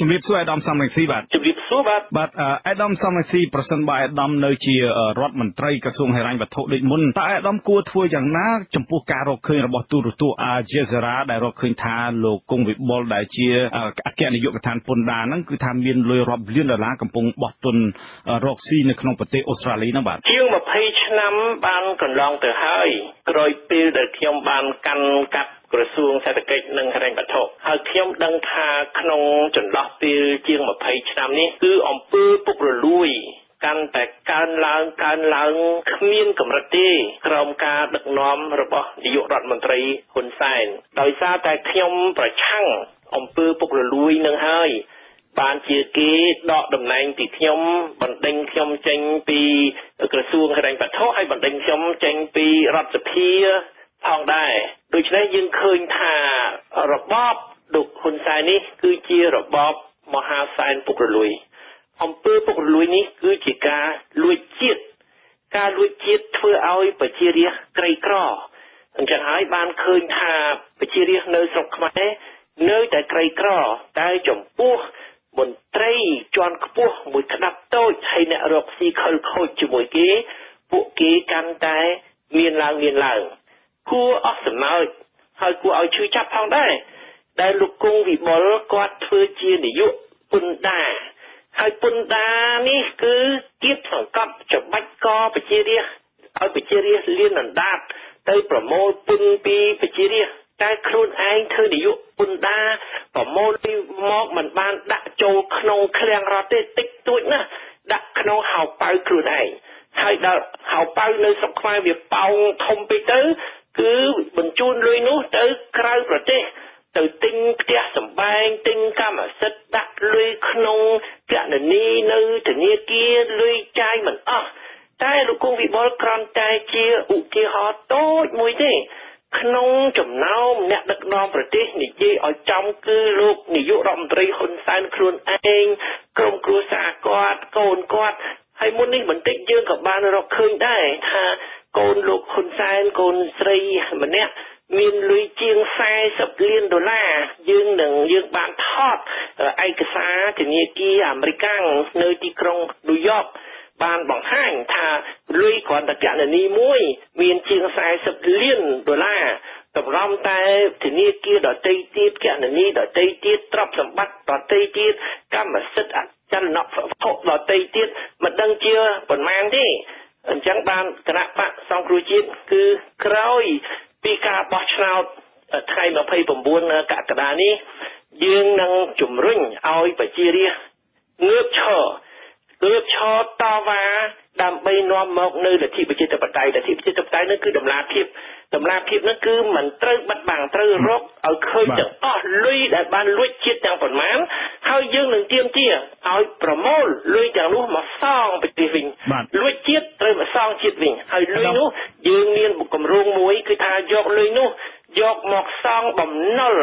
ជំរាបសួរអាដាមសំរងស៊ីបាទជំរាបសួរបាទបាទអាដាមសំរងស៊ីប្រសិនបើអាដាមនៅជារដ្ឋមន្ត្រីក្រសួងហិរញ្ញវត្ថុដូចមុនតើអាដាមគួរធ្វើយ៉ាងណាចំពោះការរកឃើញរបស់ទូរទស្សន៍អាជេសេរ៉ាដែលរកឃើញថាលោកគង់វិបុលដែលជាអគ្គនាយកដ្ឋានពន្ធដារហ្នឹងគឺថាមានលុយរាប់លានដុល្លារកំពុងបោះទុនរកស៊ីនៅក្នុងប្រទេសអូស្ត្រាលីហ្នឹងបាទជាង20ឆ្នាំបានកន្លងទៅហើយក្រោយពេលដែលខ្ញុំបានកាន់កាប់ ក្រសួងសេដ្ឋកិច្ចនិងហិរញ្ញវត្ថុហើយខ្ញុំដឹងថាក្នុងចន្លោះពេលជាង20ឆ្នាំនេះគឺអំពើពុករលួយកាន់តែកើនឡើងកើនឡើងគ្មានកម្រិតទេក្រោមការដឹកនាំរបស់នាយករដ្ឋមន្ត្រីហ៊ុនសែនដោយសារតែខ្ញុំប្រឆាំងអំពើពុករលួយនឹងហើយបានជាគេដកតំណែងពីខ្ញុំបណ្ដេញខ្ញុំចេញពីក្រសួងហិរញ្ញវត្ថុហើយបណ្ដេញខ្ញុំចេញពីរដ្ឋសភា ផងដែរដូច្នេះយើងឃើញថារបបលោកហ៊ុនសែននេះគឺជារបបមហាសែនពុករលួយអំពើពុករលួយនេះគឺជាការលួចជាតិការលួចជាតិធ្វើឲ្យប្រជារាស្ត្រក្រីក្រអញ្ចឹងហើយបានឃើញថាប្រជារាស្ត្រនៅស្រុកខ្មែរនៅតែក្រីក្រតែចំពោះមន្ត្រីជាន់ខ្ពស់មួយក្តាប់តូចហើយអ្នករកស៊ីខលខូចជាមួយគេ ពួកគេកាន់តែមានឡើងមានឡើង គួរអស់សំណើចហើយគួរឲ្យឈឺចាប់ផងដែរដែលលោកគង់វិបុលគាត់ធ្វើជានាយកពន្ធដារហើយពន្ធដារនេះគឺទៀតសង្កត់ច្បាច់កប្រជារាស្ត្រឲ្យប្រជារាស្ត្រលៀនអណ្ដាតទៅប្រមូលពន្ធពីប្រជារាស្ត្រតែខ្លួនឯងធ្វើនាយកពន្ធដារប្រមូលពីមកមិនបានដាក់ចូលក្នុងឃ្លាំងរត់ទេតិចតួចណាស់ដាក់ក្នុងហៅប៉ៅខ្លួនឯងហើយដល់ហៅប៉ៅនៅស្រុកខ្មែរវាប៉ោងធំពេកទៅ គឺបញ្ជូនលុយនោះទៅក្រៅប្រទេសទៅទិញផ្ទះសម្បែងទិញកម្មសិទ្ធិដាក់លុយក្នុងគណនីនៅធនាគារលុយចាយមិនអស់តែលោកគង់វិបុលក្រំតែជាឧទាហរណ៍តូចមួយទេក្នុងចំណោមអ្នកដឹកនាំប្រទេសនិយាយឲ្យចំគឺលោកនាយករដ្ឋមន្ត្រីហ៊ុនសែនខ្លួនឯងក្រុមគ្រួសារគាត់កូនគាត់ហើយមុននេះបន្តិចយើងក៏បានរកឃើញដែរថា កូនលោកហ៊ុនសែនកូនស្រីម្នាក់មានលុយជាង40លានដុល្លារយើងនឹងយើងបានថតឯកសារធនាគារអាមេរិកនៅទីក្រុងញូវយ៉កបានបង្ហាញថាលុយគ្រាន់តែគណនីមួយ មានជាង40លានដុល្លារតម្រាំតែធនាគារដតីទៀតគណនីដតីទៀតទ្រព្យសម្បត្តិដតីទៀតកម្មសិទ្ធិអចលនវត្ថុដតីទៀតមិនដឹងជាប៉ុន្មានទេ អញ្ចឹងបានគណៈបកសង្គ្រោះជាតិគឺក្រោយពីការបោះឆ្នោតថ្ងៃ29កក្កដានេះយើងនឹងជំរុញឲ្យប្រជារាស្ត្រងើបឈរងើបឈរតវ៉ា ដើម្បីនាំមកនៅលទ្ធិប្រជាធិបតេយ្យលទ្ធិប្រជាធិបតេយ្យនោះគឺតម្លាភាពតម្លាភាពនោះគឺមិនត្រូវបាត់បង់ត្រូវរកឲ្យឃើញទាំងអស់លុយដែលបានលួចជាតិទាំងប៉ុន្មានហើយយើងនឹងទៀមទាឲ្យប្រមូលលុយទាំងនោះមកសងប្រទេសវិញលួចជាតិត្រូវមកសងជាតិវិញហើយលុយនោះយើងមានគម្រោងមួយគឺថាយកលុយនោះយកមកសងបំណុល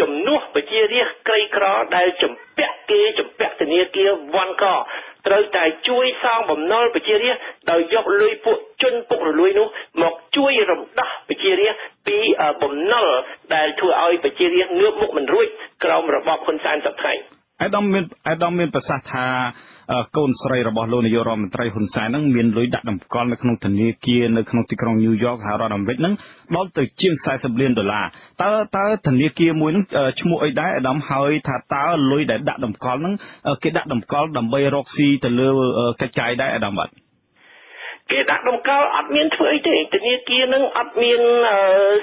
ជំនួសប្រជារាស្ត្រក្រីក្រដែលចម្ពាក់គេចម្ពាក់ធនាគារវ៉ាន់ក ត្រូវតែជួយសងបំណុលប្រជារាស្ត្រដោយយកលុយពួកជនពុករលួយនោះមកជួយរំដោះប្រជារាស្ត្រពីបំណុលដែលធ្វើឲ្យប្រជារាស្ត្រងើបមុខមិនរួចក្រោមរបបហ៊ុនសែនសប្តាហ៍អាដាមមានអាដាមមានប្រសាសន៍ថា កូនស្រីរបស់លោកនាយករដ្ឋមន្ត្រីហ៊ុនសែនហ្នឹងមានលុយដាក់តម្កល់នៅក្នុងធនាគារនៅក្នុងទីក្រុងញូវយ៉កសហរដ្ឋអាមេរិកហ្នឹងដល់ទៅជាង40លានដុល្លារតើតើធនាគារមួយហ្នឹងឈ្មោះអីដែរអាដាមហើយថាតើលុយដែលដាក់តម្កល់ហ្នឹងគេដាក់តម្កល់ដើម្បីរកស៊ីទៅលើកិច្ចកាយដែរអាដាមបាទ គេដាក់តម្កល់អត់មានធ្វើអីទេធនាគារនឹងអត់មាន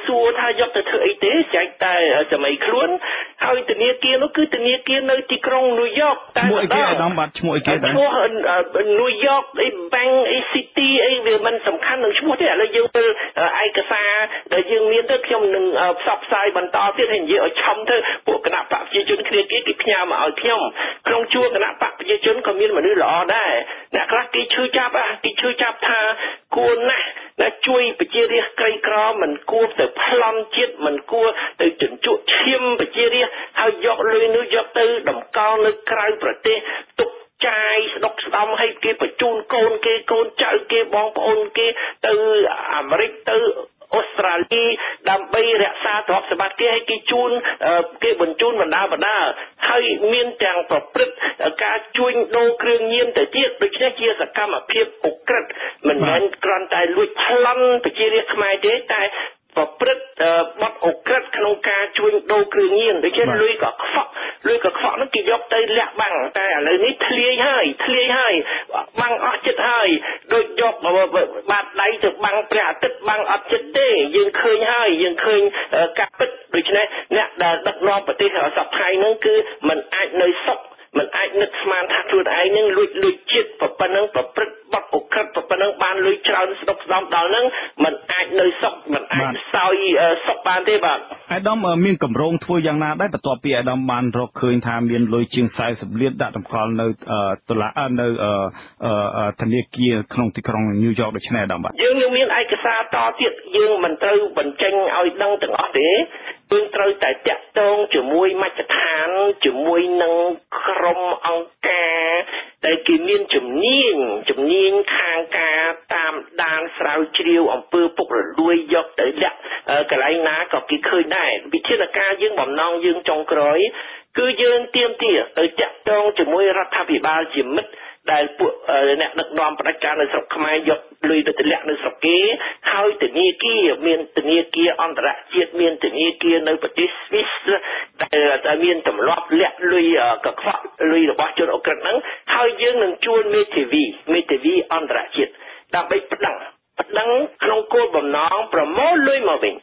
សួរថាយកទៅធ្វើអីទេចែកតែសម័យខ្លួនហើយធនាគារនោះគឺធនាគារនៅទីក្រុងញូវយ៉កតែឈ្មោះអីគេអាដាមបាទឈ្មោះអីគេដែរឈ្មោះញូវយ៉កអី Bank អី City អីវាមិនសំខាន់នឹងឈ្មោះទេឥឡូវយើងទៅឯកសារដែលយើងមានទៅខ្ញុំនឹងផ្សព្វផ្សាយបន្តទៀតហើយនិយាយឲ្យឆំទៅពួកគណៈបកប្រជាជនគ្នាគេគេផ្ញើមកឲ្យខ្ញុំក្នុងជួរគណៈបកប្រជាជនក៏មានមនុស្សល្អដែរអ្នកខ្លះគេឈឺចាប់គេឈឺចាប់ថាគួរណាស់ដែលជួយប្រជារាស្ត្រក្រីក្រមិនគួរទៅប្លន់ជាតិមិនគួរទៅជញ្ជក់ឈាមប្រជារាស្ត្រហើយយកលុយនោះយកទៅតម្កល់នៅក្រៅប្រទេសទុកចាយស្ដុកស្ដំឲ្យគេបញ្ជូនកូនគេកូនចៅគេបងប្អូនគេទៅអាមេរិកទៅ អូស្ត្រាលីដើម្បីរក្សាទ្រព្យសម្បត្តិគេឲ្យគេជូនគេបញ្ជូនបណ្ដាបណ្ដាហើយមានទាំងប្រព្រឹត្តការជួញដូរគ្រឿងញៀនទៅទៀតដូច្នេះជាសកម្មភាពអក្រិតមិនមែនគ្រាន់តែលួចប្លន់ប្រជារាស្ត្រខ្មែរទេតែ ប្រព្រឹត្តបទអក្រិតក្នុងការជួញដូរគ្រឿងញៀនដូច្នេះលុយកខ្វក់លុយកខ្វក់នោះគេយកទៅលាក់បាំងតែឥឡូវនេះធ្លាយហើយធ្លាយហើយបាំងអស់ចិត្តហើយដូចយកបាតដៃទៅបាំងព្រះអាទិត្យបាំងអត់ចិត្តទេយើងឃើញហើយយើងឃើញការពិតដូច្នេះអ្នកដែលដឹកនាំប្រទេសសពថ្ងៃហ្នឹងគឺมันអាចនៅសុខ មិនអាចនឹកស្មានថាខ្លួនឯងនឹងលួចលួចជាតិប្រប៉ុណ្ណឹងប្រព្រឹត្តបទអក្រក់ប្រប៉ុណ្ណឹងបានលួចច្រើនស្ដុកស្ដំដល់ហ្នឹងមិនអាចនៅសុខមិនអាចសោយសុខបានទេបាទអាដាមមានកម្រងធ្វើយ៉ាងណាដែរបន្ទាប់ពីអាដាមបានរកឃើញថាមានលុយជាង40លានដាក់តម្កល់នៅដុល្លារនៅធនាគារក្នុងទីក្រុងញូវយ៉កដូច្នេះអាដាមបាទយើងនឹងមានឯកសារតទៀតយើងមិនត្រូវបញ្ចេញឲ្យដឹងទាំងអស់ទេ យើងត្រូវតែតាក់ទងជាមួយមជ្ឈដ្ឋានជាមួយនឹងក្រុមអង្គការដែលគេមានជំនាញជំនាញខាងការតាមដានស្រាវជ្រាវអំពើពុករលួយយកទៅលាក់កន្លែងណាក៏គេឃើញដែរវិធានការយើងបំណងយើងចុងក្រោយគឺយើងទៀមទាទៅតាក់ទងជាមួយរដ្ឋាភិបាលជាមិត្ត ដែលពួកអ្នកដឹកនាំផ្ដាច់ការនៅស្រុកខ្មែរយកលុយទៅទម្លាក់នៅស្រុកគេហើយធនាគារមានធនាគារអន្តរជាតិមានធនាគារនៅប្រទេសស្វីសដែលតែមានទម្លាប់លាក់លុយកខ្វក់លុយរបស់ជនអក្រិតហ្នឹងហើយយើងនឹងជួលមេធាវីមេធាវីអន្តរជាតិដើម្បីប្តឹងប្តឹងក្នុងគោលបំណងប្រមូលលុយមកវិញ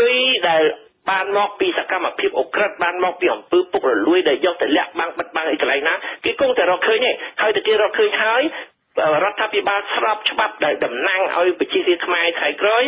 លុយដែល បានមកពីសកម្មភាពអក្រិតបានមកពីអំពើពុករលួយដែលយកទៅលាក់បាំងបិទបាំងអីកន្លែងណាគេគង់តែរកឃើញទេហើយតែគេរកឃើញហើយរដ្ឋាភិបាលស្របច្បាប់ដែលតំណាងឲ្យប្រជារាស្ត្រខ្មែរថ្ងៃក្រោយ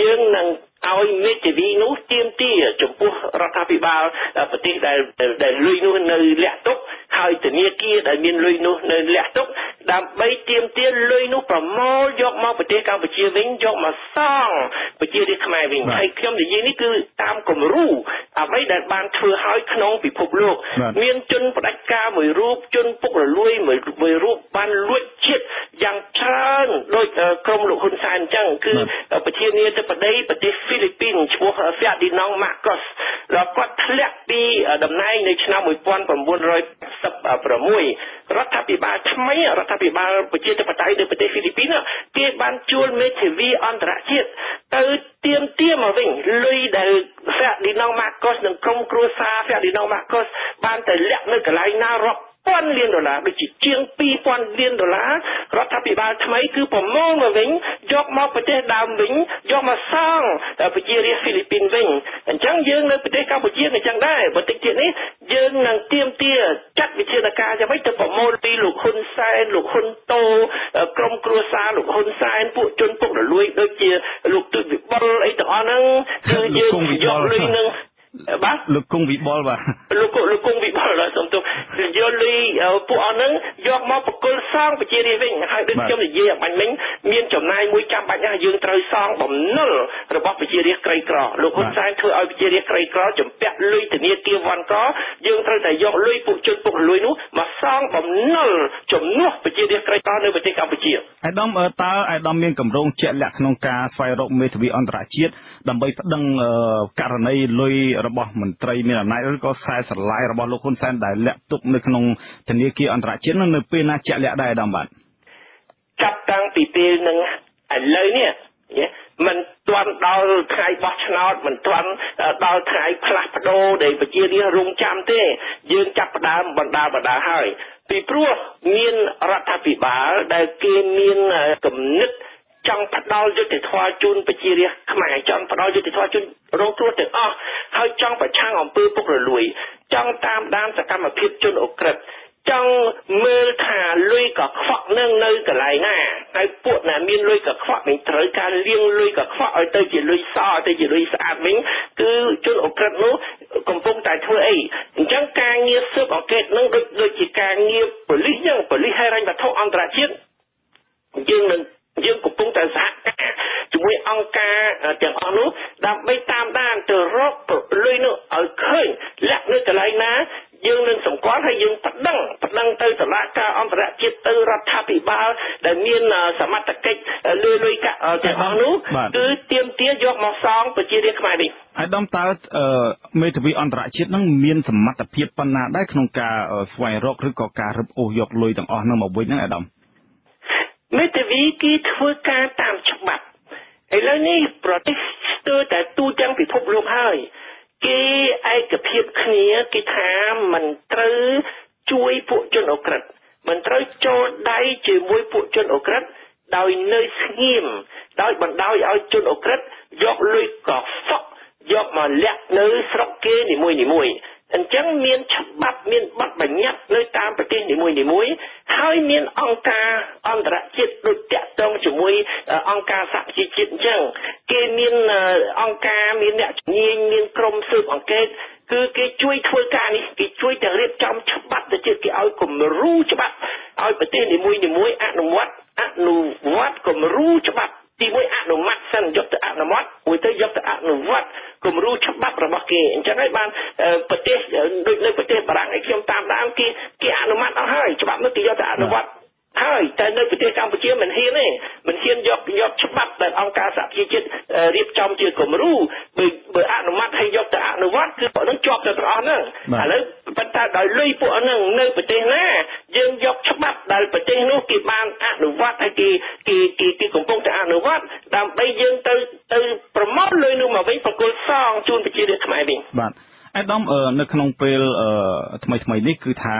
យើងនឹង ឲ្យមេធាវីនោះទៀមទាចំពោះរដ្ឋាភិបាលប្រទេសដែលដែលលុយនោះនៅលាក់ទុកហើយធនាគារដែលមានលុយនោះនៅលាក់ទុកដើម្បីទៀមទាលុយនោះប្រមូលយកមកប្រទេសកម្ពុជាវិញយកមកសង់ប្រជារាស្ត្រខ្មែរវិញហើយខ្ញុំនិយាយនេះគឺតាមគំរូ អ្វីដែលបានធ្វើឲ្យក្នុងពិភពលោក មានជនផ្ដាច់ការមួយរូបជនពុករលួយមួយមួយរូបបានលួចជាតិយ៉ាងច្រើនដោយក្រុមលោកហ៊ុនសែនអញ្ចឹងគឺប្រធានាធិបតីប្រទេសហ្វីលីពីនឈ្មោះហ្វែឌីណង់ម៉ាកុសដល់គាត់ធ្លាក់ពីតំណែងនៅឆ្នាំ1996 រដ្ឋាភិបាលថ្មីរដ្ឋាភិបាលប្រជាធិបតេយ្យនៅប្រទេសហ្វីលីពីនគេបានជួលមេធាវីអន្តរជាតិទៅទៀមទាមកវិញលុយដែល Ferdinand Marcos និងក្រុមគ្រួសារ Ferdinand Marcos បានទៅលាក់នៅកន្លែងណារាប់ ពាន់លានដុល្លារដូចជាជាង2000លានដុល្លាររដ្ឋាភិបាលថ្មីគឺប្រមូលមកវិញយកមកប្រទេសដើមវិញយកមកសង់ប្រជារាស្ត្រហ្វីលីពីនវិញអញ្ចឹងយើងនៅប្រទេសកម្ពុជាក៏អញ្ចឹងដែរបន្តិចទៀតនេះយើងនឹងទៀមទាចាត់វិធានការយ៉ាងម៉េចទៅប្រមូលពីលោកហ៊ុនសែនលោកហ៊ុនតូក្រុមគ្រួសារលោកហ៊ុនសែនពួកជនពុករលួយដូចជាលោកទូចវិបុលអីទាំងអស់ហ្នឹងគឺយើងយកលុយនឹង បាទលោកគង់វិបុលបាទលោកលោកគង់វិបុលសូមទោសយកលុយពួកអស់ហ្នឹងយកមកបកគលសងប្រជារាស្ត្រវិញហើយដូចខ្ញុំនិយាយអបាញ់មិញមានចំណាយមួយចាំបាច់ណាយើងត្រូវសងបំណុលរបស់ប្រជារាស្ត្រក្រីក្រលោកហ៊ុនសែនធ្វើឲ្យប្រជារាស្ត្រក្រីក្រចំពាក់លុយធនាគារវ៉ាន់កយើងត្រូវតែយកលុយពួកជនពុករលួយនោះមកសងបំណុលជំនួសប្រជារាស្ត្រក្រីក្រនៅប្រទេសកម្ពុជាអាដាមតើអាដាមមានកម្រងជាក់លាក់ក្នុងការស្វែងរកមេធាវីអន្តរជាតិ ដើម្បីប្តឹងករណីលុយរបស់មន្ត្រីមានអំណាចឬក៏ខ្សែស្រឡាយរបស់លោកហ៊ុនសែនដែលលាក់ទុកនៅក្នុងធនាគារអន្តរជាតិនៅពេលណាជាក់លាក់ដែរដំបាទចាប់តាំងពីពេលនឹងឥឡូវនេះមិនទាន់ដល់ថ្ងៃបោះឆ្នោតមិនទាន់ដល់ថ្ងៃផ្លាស់ប្ដូរដែលប្រជារាស្ត្ររងចាំទេ យើងចាប់ផ្ដើមបណ្ដាបណ្ដាហើយពីព្រោះមានរដ្ឋាភិបាលដែលគេមានគំនិត ចង់ផ្ដល់យុត្តិធម៌ជូនប្រជារាស្ត្រខ្មែរចង់ផ្ដល់យុត្តិធម៌ជូនរងគ្រោះទាំងអស់ហើយចង់ប្រឆាំងអំពើពុករលួយ ចង់តាមដានសកម្មភាពជនអក្រិតចង់មើលថាលុយកខ្វក់នឹងនៅកន្លែងណាហើយពួកណាមានលុយកខ្វក់នឹងត្រូវការលាងលុយកខ្វក់ឲ្យទៅជាលុយសឲ្យទៅជាលុយស្អាតវិញគឺជនអក្រិតនោះកំពុងតែធ្វើអីអញ្ចឹងការងារស៊ើបអង្កេតនឹងដូចដូចជាការងារប៉ូលីសអញ្ចឹងប៉ូលីសហិរញ្ញវត្ថុអន្តរជាតិយើងនឹង យើងកំពុងតែសហការជាមួយអង្គការទាំងអស់នោះដើម្បីតាមដានទៅរកលុយនោះឲ្យឃើញលាក់នៅកន្លែងណាយើងនឹងសម្គាល់ហើយយើងប្តឹងប្តឹងទៅតុលាការអន្តរជាតិទៅរដ្ឋាភិបាលដែលមានសមត្ថកិច្ចលឺលុយកាក់ទាំងអស់នោះគឺទៀមទាយកមកសងប្រជារាស្ត្រខ្មែរនេះហើយដំតើមេធាវីអន្តរជាតិនឹងមានសមត្ថភាពប៉ុណ្ណាដែរក្នុងការស្វែងរកឬក៏ការរឹបអូសយកលុយទាំងអស់នោះមកវិញហ្នឹងអាដា មមេធាវីគេធ្វើការតាមច្បាប់ឥឡូវនេះប្រទេសស្ទើរតែទូទាំងពិភពលោកហើយគេឯកភាពគ្នាគេថាមិនត្រូវជួយពួកជនអូក្រិតមិនត្រូវចូលដៃជាមួយពួកជនអូក្រិតដោយនៅស្ងៀមដោយបណ្ដោយឲ្យជនអូក្រិតយកលុយកខ្វក់យកមកលាក់នៅស្រុកគេនីមួយនីមួយ អញ្ចឹងមានច្បាប់មានបទបញ្ញត្តិនៅតាមប្រទេសនីមួយនីមួយហើយមានអង្គការអន្តរជាតិដូចតាក់ទងជាមួយអង្គការសហជីវជាតិអញ្ចឹងគេមានអង្គការមានអ្នកជំនាញមានក្រុមស៊ើបអង្កេតគឺគេជួយធ្វើការនេះគេជួយទាំងរៀបចំច្បាប់ទៅជាគេឲ្យគំរូច្បាប់ឲ្យប្រទេសនីមួយនីមួយអនុវត្តអនុវត្តគំរូច្បាប់ ទីមួយអនុម័តសិនយកទៅអនុម័តមួយទៅយកទៅអនុវត្តគំរូច្បាប់របស់គេអញ្ចឹងហើយបានប្រទេសដូចនៅប្រទេសបារាំងឯខ្ញុំតាមដានគេគេអនុម័តអស់ហើយច្បាប់នោះគេយកទៅអនុវត្ត ហើយតែនៅប្រទេសកម្ពុជាមិនហ៊ានទេមិនហ៊ានយកយកច្បាប់ដែលអង្គការសហប្រជាជាតិរៀបចំជាគំរូបើបើអនុម័តឲ្យយកទៅអនុវត្តគឺពួកនឹងជាប់ទៅទាំងអស់ហ្នឹងឥឡូវប៉ុន្តែដោយលុយពួកហ្នឹងនៅប្រទេសណាយើងយកច្បាប់ដែលប្រទេសនោះគេបានអនុវត្តហើយគេគេគេគេកំពុងតែអនុវត្តដើម្បីយើងទៅទៅប្រមូលលុយនោះមកវិញប្រគល់សងជូនប្រជារាស្ត្រខ្មែរវិញបាទអាដាមនៅក្នុងពេលថ្មីថ្មីនេះគឺថា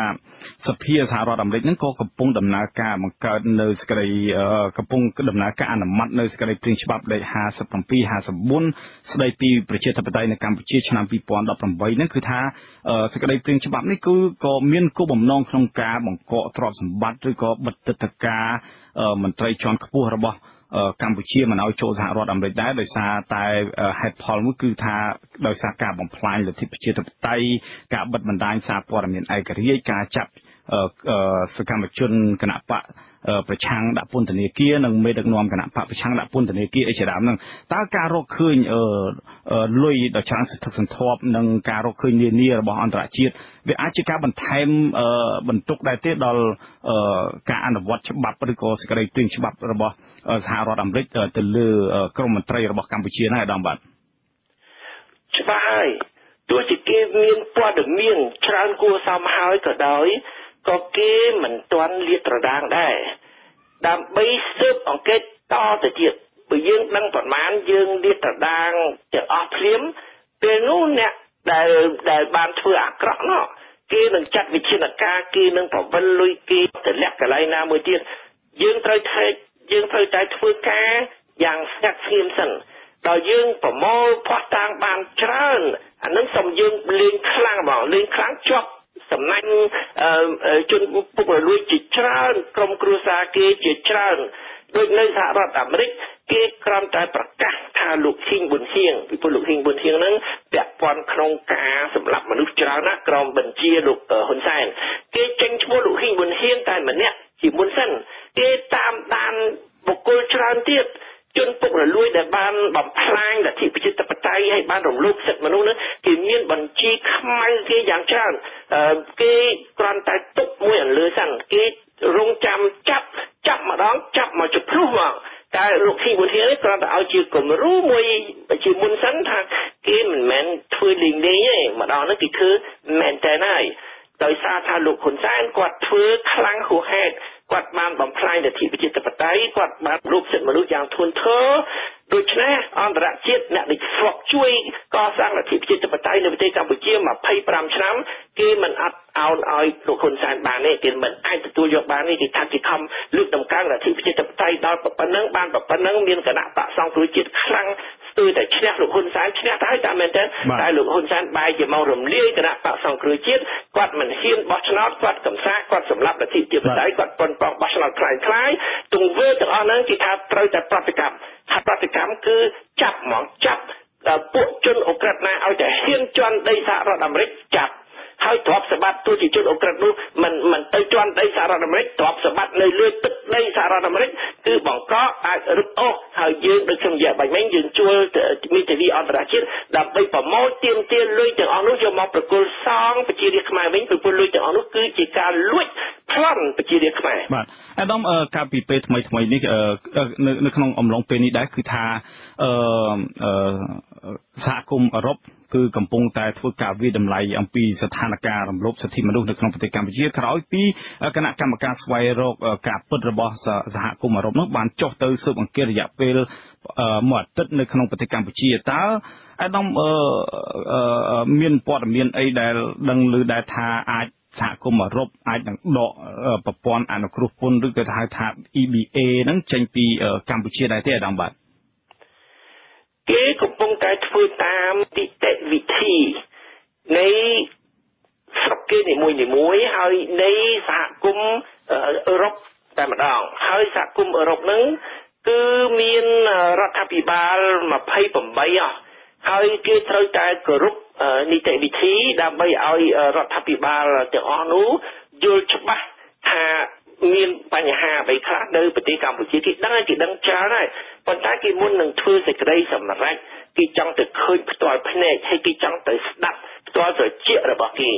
សភាសហរដ្ឋអាមេរិកហ្នឹងក៏កំពុងដំណើរការបង្កើតនៅសេចក្តីកំពុងដំណើរការអនុម័តនៅសេចក្តីព្រាងច្បាប់លេខ57 54ស្តីពីប្រជាធិបតេយ្យនៅកម្ពុជាឆ្នាំ2018ហ្នឹងគឺថាសេចក្តីព្រាងច្បាប់នេះគឺក៏មានគោលបំណងក្នុងការបង្កកទ្រព្យសម្បត្តិឬក៏បិទទឹកតការមន្ត្រីជាន់ខ្ពស់របស់កម្ពុជាមិនឲ្យចូលសហរដ្ឋអាមេរិកដែរដោយសារតែហេតុផលមួយគឺថាដោយសារការបំផ្លាញលទ្ធិប្រជាធិបតេយ្យការបិទបណ្ដាញសារព័ត៌មានឯករាជ្យការចាប់ សកម្មជនគណៈបកប្រឆាំងដាក់ពន្ធនាគារនិងមេដឹកនាំគណៈបកប្រឆាំងដាក់ពន្ធនាគារអីជាដើមហ្នឹងតើការរកឃើញលុយដ៏ច្រើនសន្ធឹកសន្ធាប់និងការរកឃើញនានារបស់អន្តរជាតិវាអាចជាការបន្ថែមបន្ទុកដែរទេដល់ការអនុវត្តច្បាប់ឬក៏សេចក្តីព្រាងច្បាប់របស់សហរដ្ឋអាមេរិកទៅលើក្រមមន្ត្រីរបស់កម្ពុជាហ្នឹងឯកឧត្តមបាទច្បាស់ហើយទោះជាគេមានព័ត៌មានច្រើនគួរសមហើយក៏ដោយ ក៏គេមិនទាន់លាតត្រដាងដែរដើម្បីស៊ើបអង្កេតតទៅទៀតបើយើងដឹងប្រមាណយើងលាតត្រដាងទាំងអស់ភ្លាមពេលនោះអ្នកដែលដែលបានធ្វើអាក្រក់នោះគេនឹងចាត់វិធានការគេនឹងប្រវិលលុយគេទៅលាក់កន្លែងណាមួយទៀតយើងត្រូវថែយើងត្រូវតែធ្វើការយ៉ាងស្ងាត់ស្ងៀមសិនដល់យើងប្រមូលផោះតាំងបានច្រើនអានឹងសូមយើងលេងខ្លាំងហ្មងលេងខ្លាំងជាប់ សំណាញ់ជនពុករលួយជាច្រើនក្រុមគ្រួសារគេជាច្រើនដូចនៅសហរដ្ឋអាមេរិកគេគ្រាន់តែប្រកាសថាលោកហ៊ីងប៊ុនហៀងពីព្រោះលោកហ៊ីងប៊ុនហៀងហ្នឹងពាក់ព័ន្ធក្នុងការសម្លាប់មនុស្សច្រើនណាស់ក្រោមបញ្ជាលោកហ៊ុនសែនគេចេញឈ្មោះលោកហ៊ីងប៊ុនហៀងតែម្នាក់ជាមុនសិនគេតាមដានបុគ្គលច្រើនទៀត ជនពុករលួយដែលបានបំផ្លាញលទ្ធិប្រជាធិបតេយ្យហើយបានរំលោភសិទ្ធិមនុស្សនោះគេមានបញ្ជីខ្មៅគេយ៉ាងច្រើនគេគ្រាន់តែទុកមួយអន្លើសិនគេរងចាំចាប់ចាប់ម្ដងចាប់មកជភ្លោះមកតែលោកហ៊ីប៊ុនហៀនេះគ្រាន់តែឲ្យជាគំរូមួយជាមុនសិនថាគេមិនមែនធ្វើលេងលេងទេម្ដងនេះគេធ្វើមែនតើហើយដោយសារថាលោកហ៊ុនសែនគាត់ធ្វើខ្លាំងហួសហេតុ គាត់បានបំផ្លាញលទ្ធិប្រជាធិបតេយ្យគាត់បានរូបសិទ្ធិមនុស្សយ៉ាងធ្ងន់ធ្ងរដូច្នេះអន្តរជាតិអ្នកដែលស្វកជួយកសាងលទ្ធិប្រជាធិបតេយ្យនៅប្រទេសកម្ពុជា25ឆ្នាំគេមិនអត់អោនឲ្យលោកហ៊ុនសែនបានទេគេមិនអាចទទួលយកបានទេគេថាគេខំលើកដំកើងលទ្ធិប្រជាធិបតេយ្យដល់ប៉ុណ្ណឹងបានប៉ុណ្ណឹងមានគណៈបកសង្គ្រោះជាតិខ្លាំង ស្ទើរតែឈ្នះលោកហ៊ុនសែនឈ្នះទៅហើយតែមែនតើតែលោកហ៊ុនសែនបែរជាមករំលាយគណៈបកសង្គ្រោះជាតិគាត់មិនហ៊ានបោះឆ្នោតគាត់កំសាកគាត់សម្លាប់លទ្ធិជាតិបតៃគាត់ប៉ុនប៉ងបោះឆ្នោតខ្លាំងខ្លាយទង្វើទាំងអស់ហ្នឹងគេថាត្រូវតែប្រតិកម្មថាប្រតិកម្មគឺចាប់ហ្មងចាប់ពួកជនអូក្រិតណាឲ្យតែហ៊ានជន់ដីសហរដ្ឋអាមេរិកចាប់ ហើយទ្រព្យសម្បត្តិទោះជាជនអ ுக ្រិតនោះមិនមិនទៅជន់ដីសហរដ្ឋអាមេរិកទ្រព្យសម្បត្តិនៅលើទឹកដីសហរដ្ឋអាមេរិកគឺបង្កអាចរឹបអូសហើយយើងដូចខ្ញុំនិយាយបាញ់មិញយើងជួលមីធាវីអន្តរជាតិដើម្បីប្រមូលទាមទារលុយទាំងអស់នោះយកមកប្រគល់សងប្រជារាស្ត្រខ្មែរវិញប្រគល់លុយទាំងអស់នោះគឺជាការលួចប្លន់ប្រជារាស្ត្រខ្មែរបាទអាដាមកាលពីពេលថ្មីថ្មីនេះនៅក្នុងអំឡុងពេលនេះដែរគឺថាអឺសហគមន៍អឺរ៉ុប គឺកំពុងតែធ្វើការវិតម្លៃអំពីស្ថានភាពរំលោភសិទ្ធិមនុស្សនៅក្នុងប្រទេសកម្ពុជាក្រោយពីគណៈកម្មការស្វែងរកការពិតរបស់សហគមន៍អឺរ៉ុបនោះបានចុះទៅស៊ើបអង្កេតរយៈពេលមួយអាទិត្យនៅក្នុងប្រទេសកម្ពុជាតើអាដាមមានព័ត៌មានអីដែលដឹងឮដែរថាអាចសហគមន៍អឺរ៉ុបអាចនឹងដកប្រព័ន្ធអនុគ្រោះពន្ធឬក៏ហៅថា EBA ហ្នឹងចេញពីកម្ពុជាដែរទេអាដាមបាទ គេកំពុងតែធ្វើតាមនីតិវិធីនៃស្រុកគេនីមួយនីមួយហើយនៃសហគមន៍អឺរ៉ុបតែម្ដងហើយសហគមន៍អឺរ៉ុបហ្នឹងគឺមានរដ្ឋាភិបាល28ហើយគេត្រូវតែគោរពនីតិវិធីដើម្បីឲ្យរដ្ឋាភិបាលទាំងអស់នោះយល់ច្បាស់ថា មានបញ្ហាអ្វីខ្លះនៅប្រទេសកម្ពុជាគេដឹងគេដឹងច្រើនហើយប៉ុន្តែគេមុននឹងធ្វើសេចក្តីសម្រេចគេចង់ទៅឃើញផ្ទាល់ភ្នែកហើយគេចង់ទៅស្ដាប់ផ្ទាល់ត្រចៀករបស់គេ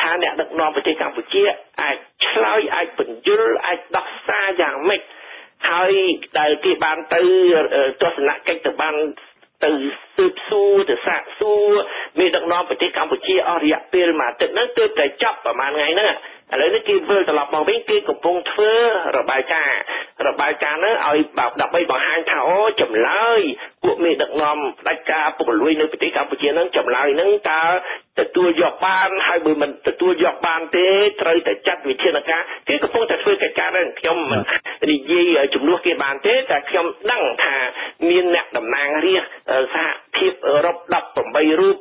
ថាអ្នកដឹកនាំប្រទេសកម្ពុជាអាចឆ្លើយអាចបញ្យលអាចដោះសារយ៉ាងម៉េចហើយដែលគេបានទៅទស្សនកិច្ចទៅបានទៅស៊ើបសួរទៅសាកសួរមេដឹកនាំប្រទេសកម្ពុជាអស់រយៈពេលមួយអាទិត្យហ្នឹងទើបតែចប់ប្រហែលថ្ងៃហ្នឹង ឥឡូវនេះគេវិលត្រឡប់មកវិញគេកំពុងធ្វើរបាយការណ៍របាយការណ៍នោះឲ្យដើម្បីបង្ហាញថាអូចម្លើយពួកមេដឹកនាំផ្ដាច់ការពុករលួយនៅប្រទេសកម្ពុជានឹងចម្លើយនឹងតើទទួលយកបានហើយបើមិនទទួលយកបានទេត្រូវតែចាត់វិធានការគេកំពុងតែធ្វើកិច្ចការនឹងខ្ញុំមិននិយាយជំនួសគេបានទេតែខ្ញុំដឹងថាមានអ្នកតំណាងរាស្ត្រសហ ភាពអឺរ៉ុប18រូប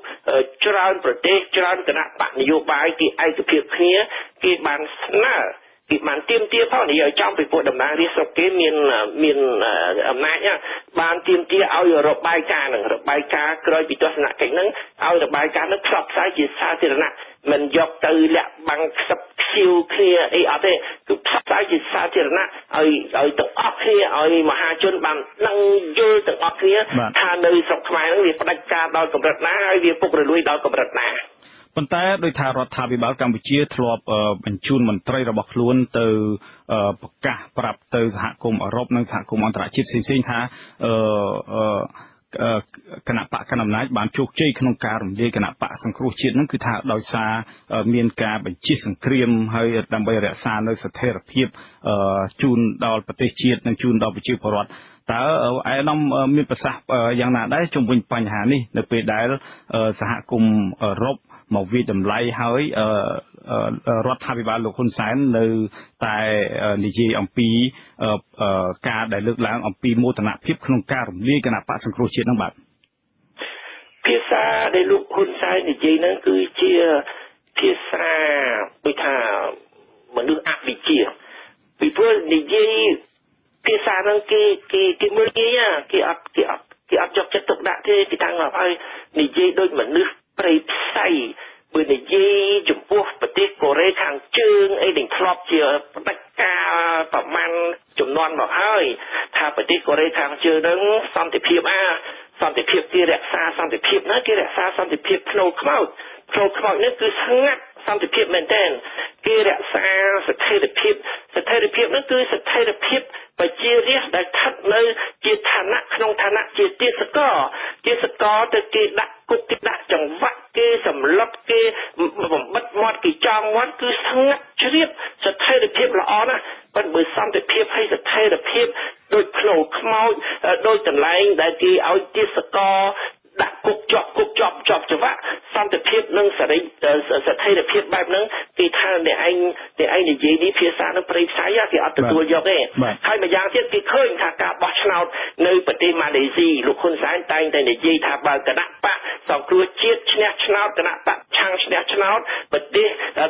ច្រើនប្រទេសច្រើនគណៈបកនយោបាយគេឯកភាពគ្នាគេបានស្នើ គេបានទៀមទាផងនិយាយចំពីពួកតំណាងរាស្ត្រស្រុកគេមានមានអំណាចបានទៀមទាឲ្យរបាយការណ៍នឹងរបាយការណ៍ក្រោយពីទស្សនកិច្ចនឹងឲ្យរបាយការណ៍នឹងផ្សព្វផ្សាយជាសាធារណៈមិនយកទៅលាក់បាំងខ្សឹបខ្ជិវគ្នាអីអត់ទេគឺផ្សព្វផ្សាយជាសាធារណៈឲ្យឲ្យទាំងអស់គ្នាឲ្យមហាជនបានដឹងយល់ទាំងអស់គ្នាថានៅស្រុកខ្មែរនឹងវាផ្ដាច់ការដល់កម្រិតណាហើយវាពុករលួយដល់កម្រិតណា ប៉ុន្តែដោយថារដ្ឋាភិបាលកម្ពុជាធ្លាប់បញ្ជូនមន្ត្រីរបស់ខ្លួនទៅប្រកាសប្រាប់ទៅសហគមន៍អឺរ៉ុបនិងសហគមន៍អន្តរជាតិផ្សេងៗថាអឺគណៈបកកណ្ដាលអំណាចបានជោគជ័យក្នុងការរំលាយគណៈបកសង្គ្រោះជាតិនឹងគឺថាដោយសារមានការបញ្ជាសង្គ្រាមហើយដើម្បីរក្សានៅស្ថិរភាពជូនដល់ប្រទេសជាតិនិងជូនដល់ប្រជាពលរដ្ឋតើអាយដាមមានប្រសាសន៍យ៉ាងណាដែរជំវិញបញ្ហានេះនៅពេលដែលសហគមន៍អឺរ៉ុប មកវិតម្លៃហើយរដ្ឋាភិបាលលោកហ៊ុនសែននៅតែនិយាយអំពីការដែលលើកឡើងអំពីមោទនភាពក្នុងការរំលាយគណៈបកសង្គ្រោះជាតិនឹងបាទភាសាដែលលោកហ៊ុនសែននិយាយហ្នឹងគឺជាភាសាដូចថាមនុស្សអវិជ្ជាពីព្រោះនិយាយភាសាហ្នឹងគេគេគេមើលងាយគេអត់គេអត់គេអត់យកចិត្តទុកដាក់ទេគេតាំងមកហើយនិយាយដូចមនុស្ស ព្រៃផ្សៃបើនិយាយចំពោះប្រទេសកូរ៉េខាងជើងអីដែលធ្លាប់ជាផ្ដាច់ការប្រមាណចំនួនមកហើយថាប្រទេសកូរ៉េខាងជើងនឹងសន្តិភាពអាសន្តិភាពគេរក្សាសន្តិភាពណាគេរក្សាសន្តិភាពភ្នូខ្មោចភ្នូខ្មោចនេះគឺស្ងាត់សន្តិភាពមែនទែនគេរក្សាស្ថិរភាពស្ថិរភាពនោះគឺស្ថិរភាពប្រជារាស្ត្រដែលស្ថិតនៅ ជាឋានៈក្នុងឋានៈជាទេសកលទេសកលទៅគេដាក់ គុកគេដាក់ចង្វាក់គេសម្លុតគេបំបិតមាត់គេចងមាត់គឺស្ងាត់ជ្រាបស្ថិរភាពល្អណាស់ប៉ុន្តែបើសន្តិភាពហើយស្ថិរភាពដូចផ្លូវខ្មោចដូចកន្លែងដែលគេឲ្យទេសកលដាក់គុកជាប់គុកជាប់ជាប់ច្បាក់សន្តិភាពនិងសេរីស្ថិរភាពបែបហ្នឹង គេថាអ្នកឯងអ្នកឯងនិយាយនេះភាសានឹងប្រៃផ្សាយគេអត់ទទួលយកទេហើយម្យ៉ាងទៀតគេឃើញថាការបោះឆ្នោតនៅប្រទេសម៉ាឡេស៊ីលោកហ៊ុនសែនតែងតែនិយាយថាបើគណៈបកសង្គ្រោះជាតិឈ្នះឆ្នោតគណៈបកឆាំងឈ្នះឆ្នោតប្រទេស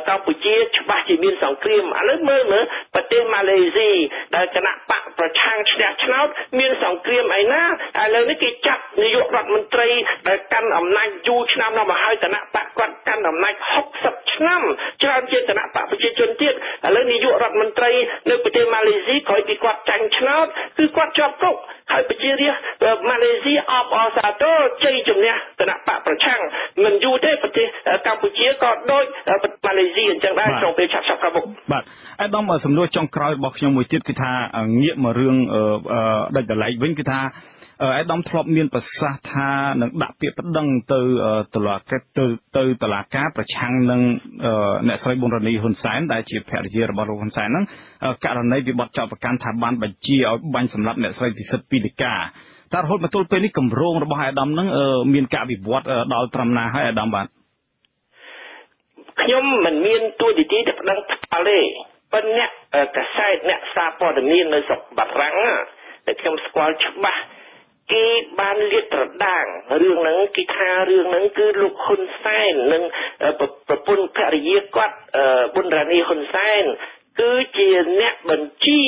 កម្ពុជាច្បាស់ជាមានសង្គ្រាមឥឡូវមើលមើលប្រទេសម៉ាឡេស៊ីដែលគណៈបកប្រឆាំងឈ្នះឆ្នោតមានសង្គ្រាមឯណាឥឡូវនេះគេចាប់នាយករដ្ឋមន្ត្រីដែលកាន់អំណាចយូរឆ្នាំដល់មកហើយគណៈបកគាត់កាន់អំណាច60ឆ្នាំច្រើនជាងគណៈបកប្រជាជនទៀតឥឡូវនាយករដ្ឋមន្ត្រី នៅប្រទេសម៉ាឡេស៊ីក្រោយពីគាត់ចាញ់ឆ្នោតគឺគាត់ជាប់គុកហើយប្រជារាស្ត្រម៉ាឡេស៊ីអបអរសាទរជ័យជំនះគណៈបកប្រឆាំងមិនយូរទេប្រទេសកម្ពុជាក៏ដូចម៉ាឡេស៊ីអញ្ចឹងដែរក្នុងពេលឆាប់ឆាប់ខាងមុខបាទអាដាមសំណួរចុងក្រោយរបស់ខ្ញុំមួយទៀតគឺថាងាកមករឿងដាច់ដライវិញគឺថា អេដាមធ្លាប់មានប្រសាសន៍ថានឹងដាក់ពាក្យប្តឹងទៅតុលាការទៅទៅតុលាការប្រឆាំងនឹងអ្នកស្រីប៊ុនរនីហ៊ុនសែនដែលជាភរិយារបស់លោកហ៊ុនសែនហ្នឹងករណីវិបត្តិចោទប្រកាន់ថាបានបញ្ជាឲ្យបាញ់សម្លាប់អ្នកស្រីពិសិដ្ឋពីលីកាតែរហូតមកទល់ពេលនេះកម្រងរបស់អាដាមហ្នឹងមានការវិវត្តដល់ត្រឹមណាហើយអាដាមបាទខ្ញុំមិនមានទួនាទីទៅប្តឹងផ្ទាល់ទេប៉ុន្តែអ្នកកសែតអ្នកសារព័ត៌មាននៅស្រុកបារាំងតែខ្ញុំស្គាល់ច្បាស់ គេបានលាតត្រដាងរឿងហ្នឹងគេថារឿងហ្នឹងគឺលោកហ៊ុនសែននិងប្រពន្ធភរិយាគាត់ប៊ុនរ៉ានីហ៊ុនសែនគឺជាអ្នកបញ្ជា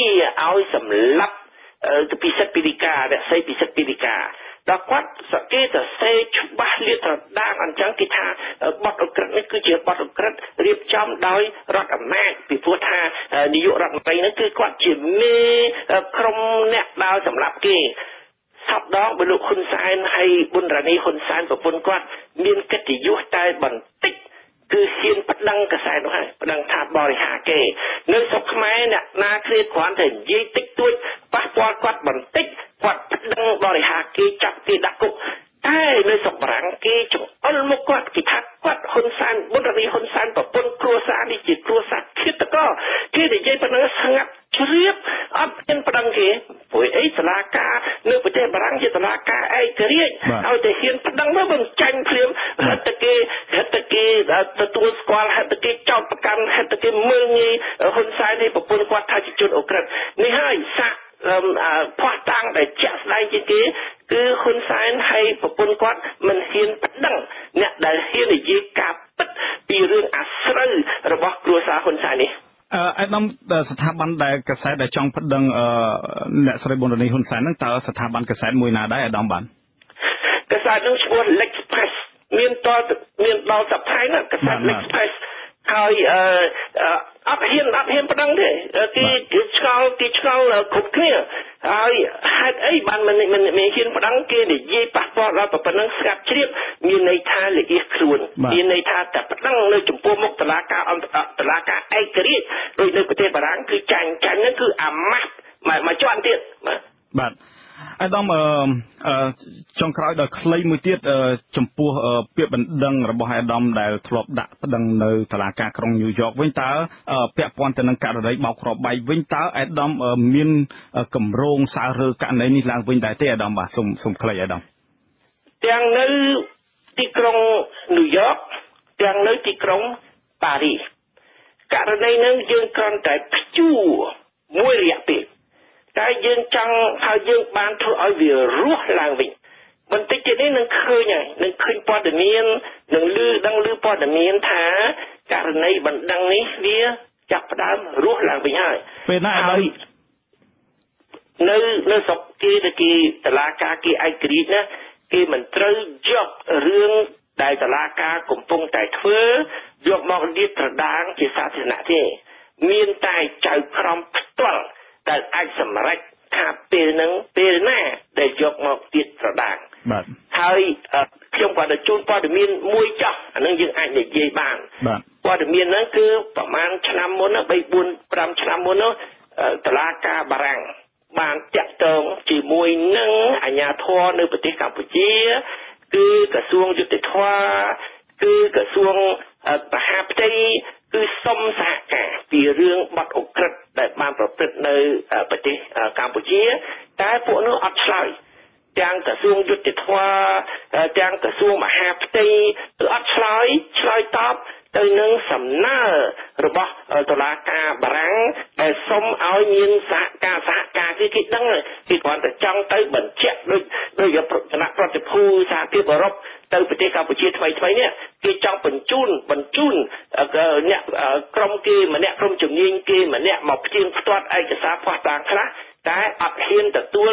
ឲ្យសម្លាប់ពិសិដ្ឋពីលីកាអ្នកស្រីពិសិដ្ឋពីលីកាដល់គាត់សគេទៅសេច្បាស់លាតត្រដាងអញ្ចឹងគេថាបទអក្រិតនេះគឺជាបទអក្រិតរៀបចំដោយរដ្ឋអំណាចពីព្រោះថានាយករដ្ឋមន្ត្រីនេះគឺគាត់ជាមេក្រុមអ្នកដើរសម្រាប់គេ សពដងបើលោកហ៊ុនសែនហើយប៊ុនរ៉ានីហ៊ុនសែនប្រពន្ធគាត់មានកិត្តិយសតែបន្តិចគឺហ៊ានប្តឹងកសែនោះហើយប្តឹងថាបរិហាគេ នៅស្រុកខ្មែរអ្នកណាគ្រាគ្រាន់តែនិយាយតិចតួចប៉ះពាល់គាត់បន្តិចគាត់ប្តឹងបរិហាគេចាប់គេដាក់គុក តែនៅស្រុកបារាំងគេចង្អុលមកគាត់គេថាគាត់ហ៊ុនសែនបុត្ររីហ៊ុនសែនប្រពន្ធគ្រួសារនេះជាគ្រួសារឃាតករគេនិយាយប៉ុណ្ណឹងស្ងាត់ជ្រាបអត់មានប្តឹងគេព្រោះអីសាលាការនៅប្រទេសបារាំងជាសាលាការឯករាជ្យឲ្យតែហ៊ានប្តឹងទៅមិនចាញ់ភ្លាមហេតុតែគេហេតុតែគេទទួលស្គាល់ហេតុតែគេចោទប្រកាន់ហេតុតែគេមើលងាយហ៊ុនសែននេះប្រពន្ធគាត់ថាជាជនអូក្រិតនេះហើយសាក់ ភ័ស្តុតាងដែលជាក់ស្ដែងជាងគេគឺហ៊ុនសែនហើយប្រពន្ធគាត់មិនហ៊ានប្តឹងអ្នកដែលហ៊ាននិយាយការពិតពីរឿងអាស្រូវរបស់គ្រួសារហ៊ុនសែននេះអឺអាដាមស្ថាប័នដែលកសែតដែលចង់ប្តឹងអ្នកស្រីប៊ុនរនីហ៊ុនសែនហ្នឹងតើស្ថាប័នកសែតមួយណាដែរអាដាមបានកសែតហ្នឹងឈ្មោះ Lexpress មានតមានដល់សប្តាហ៍ណាកសែត Lexpress ហើយអឺ អត់ហ៊ានអត់ហ៊ានប្តឹងទេគេគេឆ្ងល់គេឆ្ងល់គ្រប់គ្នាហើយហេតុអីបានមិនមិនមិនហ៊ានប្តឹងគេនិយាយប៉ះពាល់ដល់ប៉ុណ្ណឹងស្រាប់ជ្រាបមានន័យថាលិះខ្លួនមានន័យថាតែប្តឹងនៅចំពោះមុខតុលាការអន្តរតុលាការឯករាជ្យដូចនៅប្រទេសបារាំងគឺចាញ់ចាញ់ហ្នឹងគឺអាម៉ាស់មកជាន់ទៀតបាទបាទ អាដាមចុងក្រោយដល់ខ្លីមួយទៀតចំពោះពាក្យបណ្ដឹងរបស់អាដាមដែលធ្លាប់ដាក់ប្តឹងនៅតុលាការក្រុងញូវយ៉កវិញតើពាក់ព័ន្ធទៅនឹងករណីបោកគ្រាប់បែកវិញតើអាដាមមានកម្រងសើរើករណីនេះឡើងវិញដែរទេអាដាមបាទសូមសូមខ្លីអាដាមទាំងនៅទីក្រុងញូវយ៉កទាំងនៅទីក្រុងប៉ារីសករណីនឹងយើងគ្រាន់តែព្យួរមួយរយៈពេល តែយើងចង់ឲ្យយើងបានធ្វើឲ្យវារស់ឡើងវិញបន្តិចទៀតនេះនឹងឃើញហើយនឹងឃើញព័ត៌មាននឹងឮដឹងឮព័ត៌មានថាករណីបណ្ដឹងនេះវាចាប់ផ្ដើមរស់ឡើងវិញហើយពេលណាហើយនៅនៅស្រុកគេទៅគេតឡាការគេឯករាជ្យណាគេមិនត្រូវយករឿងដែលតឡាការកំពុងតែធ្វើយកមកលាតត្រដាងជាសាធារណៈទេមានតែចៅក្រមផ្ទាល់ ដែលអាចសម្រេចថាពេលហ្នឹងពេលណាដែលយកមកទៀតស្រដាងបាទហើយខ្ញុំក៏ទៅជូនព័ត៌មានមួយចោះអានឹងយើងអាចនិយាយបានបាទព័ត៌មានហ្នឹងគឺប្រហែលឆ្នាំមុន3 4 5ឆ្នាំមុននោះតឡាការបារាំងបានតាក់ទងជាមួយនឹងអាជ្ញាធរនៅប្រទេសកម្ពុជា គឺក្រសួងយុតិធធគឺក្រសួងមហាផ្ទៃ គឺសុំសហការពីរឿងបាត់អុក្រិតដែលបានប្រព្រឹត្តនៅប្រទេសកម្ពុជា តែពួកនោះអត់ឆ្លើយទាំងក្រសួងយុតិធម៌ទាំងក្រសួងមហាផ្ទៃគឺអត់ឆ្លើយឆ្លើយតបទៅនឹងសំណើរបស់តុលាការបារាំងដែលសុំឲ្យមានសហការសហការគឺគេដឹងគេគ្រាន់តែចង់ទៅបញ្ជាក់ដូចដូចគណៈប្រតិភូសហភាពអឺរ៉ុប ទៅប្រទេសកម្ពុជាថ្មីថ្មីនេះគេចង់បញ្ជូនបញ្ជូនអ្នកក្រុមគេម្នាក់ក្រុមជំនាញគេម្នាក់មកផ្ទៀងផ្ទាត់ឯកសារផ្ោះតាងខ្លះតែអត់ហ៊ានទទួល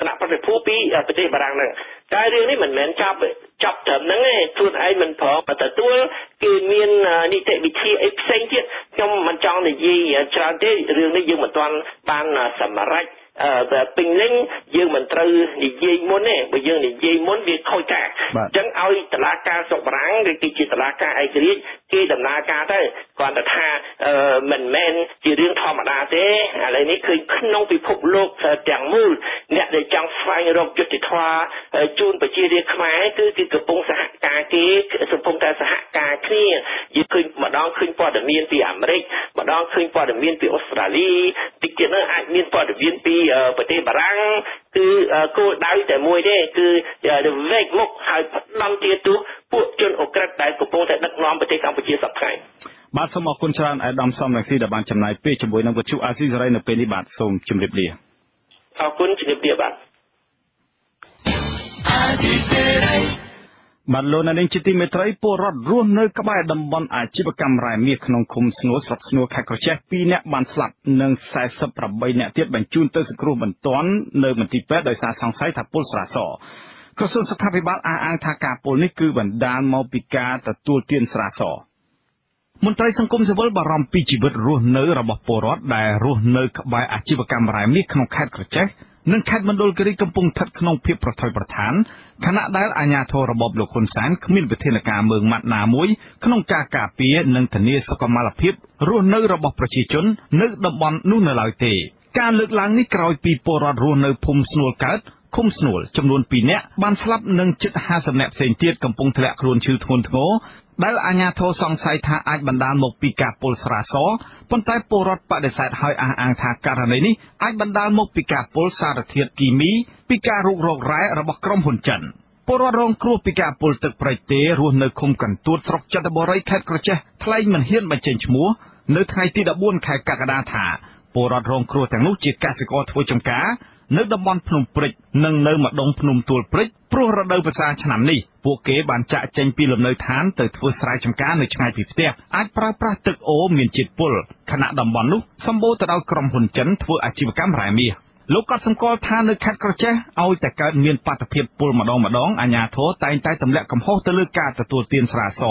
គណៈប្រតិភូពីប្រទេសបារាំងហ្នឹងតែរឿងនេះមិនមែនចាប់ចាប់ត្រឹមហ្នឹងទេខ្លួនឯងមិនព្រមទទួលគេមាននីតិវិធីអីផ្សេងទៀតខ្ញុំមិនចង់និយាយច្រើនទេរឿងនេះយើងមិនទាន់បានសម្រេច អឺពេញលេញយើងមិនត្រូវនិយាយមុនទេបើយើងនិយាយមុនវាខូចការអញ្ចឹងឲ្យតឡាការសុកបារាំងឬគឺជាតឡាការឯករាជ្យគេដំណើរការទៅគាត់ទៅថាអឺមិនមែនជារឿងធម្មតាទេឥឡូវនេះគឺក្នុងពិភពលោកទាំងមូលអ្នកដែលចង់ស្វែងរកយុត្តិធម៌ជូនប្រជារាស្ត្រខ្មែរគឺគឺកំពុងសហការគេកំពុងតែសហការគ្នាយើងឃើញម្ដងឃើញព័ត៌មានពីអាមេរិកម្ដងឃើញព័ត៌មានពីអូស្ត្រាលីតិចទៀតនោះអាចមានព័ត៌មានពីប្រទេសបារាំងគឺគោលដៅតែមួយទេគឺវេកមុខហើយផ្ដំទាទូពួកជនអ ுக ្រិតដែលកំពុងតែដឹកនាំប្រទេសកម្ពុជាសប្តាហ៍បាទសូមអរគុណច្រើនអាដាមសំរងស៊ីដែលបានចំណាយពេលជាមួយនឹងវិទ្យុអាស៊ីសេរីនៅពេលនេះបាទសូមជម្រាបលាអរគុណជម្រាបលាបាទអាស៊ីសេរី បាទលោកនាងជាទីមេត្រីពលរដ្ឋរស់នៅក្បែរតំបន់អាជីវកម្មរ៉ែមាសក្នុងឃុំស្នួលស្រុកស្នួលខេត្តក្រចេះ2នាក់បានស្លាប់និង48នាក់ទៀតបញ្ជូនទៅសង្គ្រោះបន្ទាន់នៅមន្ទីរពេទ្យដោយសារសង្ស័យថាពុលស្រាសក្រសួងសុខាភិបាលអះអាងថាការពុលនេះគឺបណ្ដាលមកពីការទទួលទានស្រាសមន្ត្រីសង្គមស៊ីវិលបារម្ភពីជីវិតរស់នៅរបស់ពលរដ្ឋដែលរស់នៅក្បែរអាជីវកម្មរ៉ែមាសក្នុងខេត្តក្រចេះ និងខេត្តមណ្ឌលគិរីកំពុងស្ថិតក្នុងភាពប្រថុយប្រថានខណៈដែលអាជ្ញាធររបបលោកហ៊ុនសែនគ្មានវិធានការមើងម៉ាត់ណាមួយក្នុងការការពារនិងធានាសុខុមាលភាពរស់នៅរបស់ប្រជាជននៅតំបន់នោះនៅឡើយទេ ការលើកឡើងនេះក្រោយពីពលរដ្ឋរស់នៅភូមិស្នួលកើតឃុំស្នួលចំនួន2នាក់បានស្លាប់និងជិត50នាក់ផ្សេងទៀតកំពុងធ្លាក់ខ្លួនឈឺធ្ងន់ធ្ងរដែលអាជ្ញាធរសង្ស័យថាអាចបណ្ដាលមកពីការពុលស្រាស ប៉ុន្តែពលរដ្ឋបដិសេធឲ្យអះអាងថាករណីនេះអាចបណ្ដាលមកពីការពុលសារធាតុគីមីពីការរុករករ៉ែរបស់ក្រុមហ៊ុនចិនពលរដ្ឋរងគ្រោះពីការពុលទឹកប្រៃទេរស់នៅឃុំកន្ទួតស្រុកចន្ទបុរីខេត្តក្រចេះថ្លែងមិនហ៊ានបញ្ចេញឈ្មោះនៅថ្ងៃទី14ខែកក្កដាថាពលរដ្ឋរងគ្រោះទាំងនោះជាកសិករធ្វើចំការ នៅតំបន់ភ្នំព្រិចនិងនៅម្ដុំភ្នំទួលព្រិចព្រោះរដូវវស្សាឆ្នាំនេះពួកគេបានចាក់ចេញពីលំនៅឋានទៅធ្វើស្រែចម្ការនៅឆ្ងាយពីផ្ទះអាចប្រើប្រាស់ទឹកអូរមានជាតិពុលខណៈតំបន់នោះសម្បូរទៅដោយក្រុមហ៊ុនចិនធ្វើអាជីវកម្មរ៉ែមាសលោកក៏សម្គាល់ថានៅខេត្តក្រចេះឲ្យតែកើតមានបាតុភិបពុលម្ដងម្ដងអាជ្ញាធរតែងតែទម្លាក់កំហុសទៅលើការទទួលទានស្រាស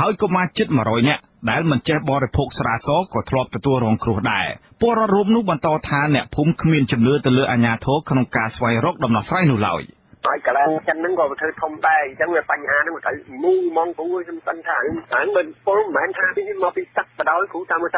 ហើយកុមារជិត100នាក់ ដែលមិនចេះបរិភោគស្រាសក៏ធ្លាប់ទទួលរងគ្រោះដែរពលរដ្ឋរូបនោះបន្តថាអ្នកភូមិគ្មានជំនឿទៅលើអាជ្ញាធរក្នុងការស្វែងរកដំណោះស្រាយនោះឡើយ។ ហើយកន្លែងចិនហ្នឹងក៏ធ្វើធំដែរអញ្ចឹងវាបញ្ហាហ្នឹងវាត្រូវមូហ្មងព្រោះខ្ញុំសិនថាហ្នឹងមិនពលមិនមែនថាវាមកពីទឹកបដោយគ្រូតាមទៅ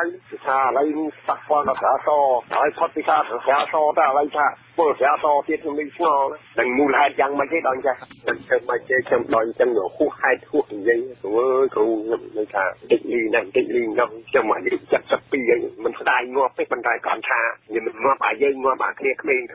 ថាឥឡូវប៉ះពាល់ដល់ស្រាសហើយផុតពីការស្រាសតែឥឡូវថាពលស្រាសទៀតខ្ញុំនេះឆ្ងល់នឹងមូលហេតុយ៉ាងម៉េចទេដល់ចាខ្ញុំធ្វើមកជេខ្ញុំដល់អញ្ចឹងហួសហេតុហួសនិយាយព្រោះគ្រូខ្ញុំនឹងថាតិចលីណាស់តិចលីខ្ញុំខ្ញុំអាយុ72ហើយមិនស្ដាយងាប់ទេប៉ុន្តែគាត់ថាខ្ញុំងាប់អាយើងងាប់អាគ្នាក្មេងៗ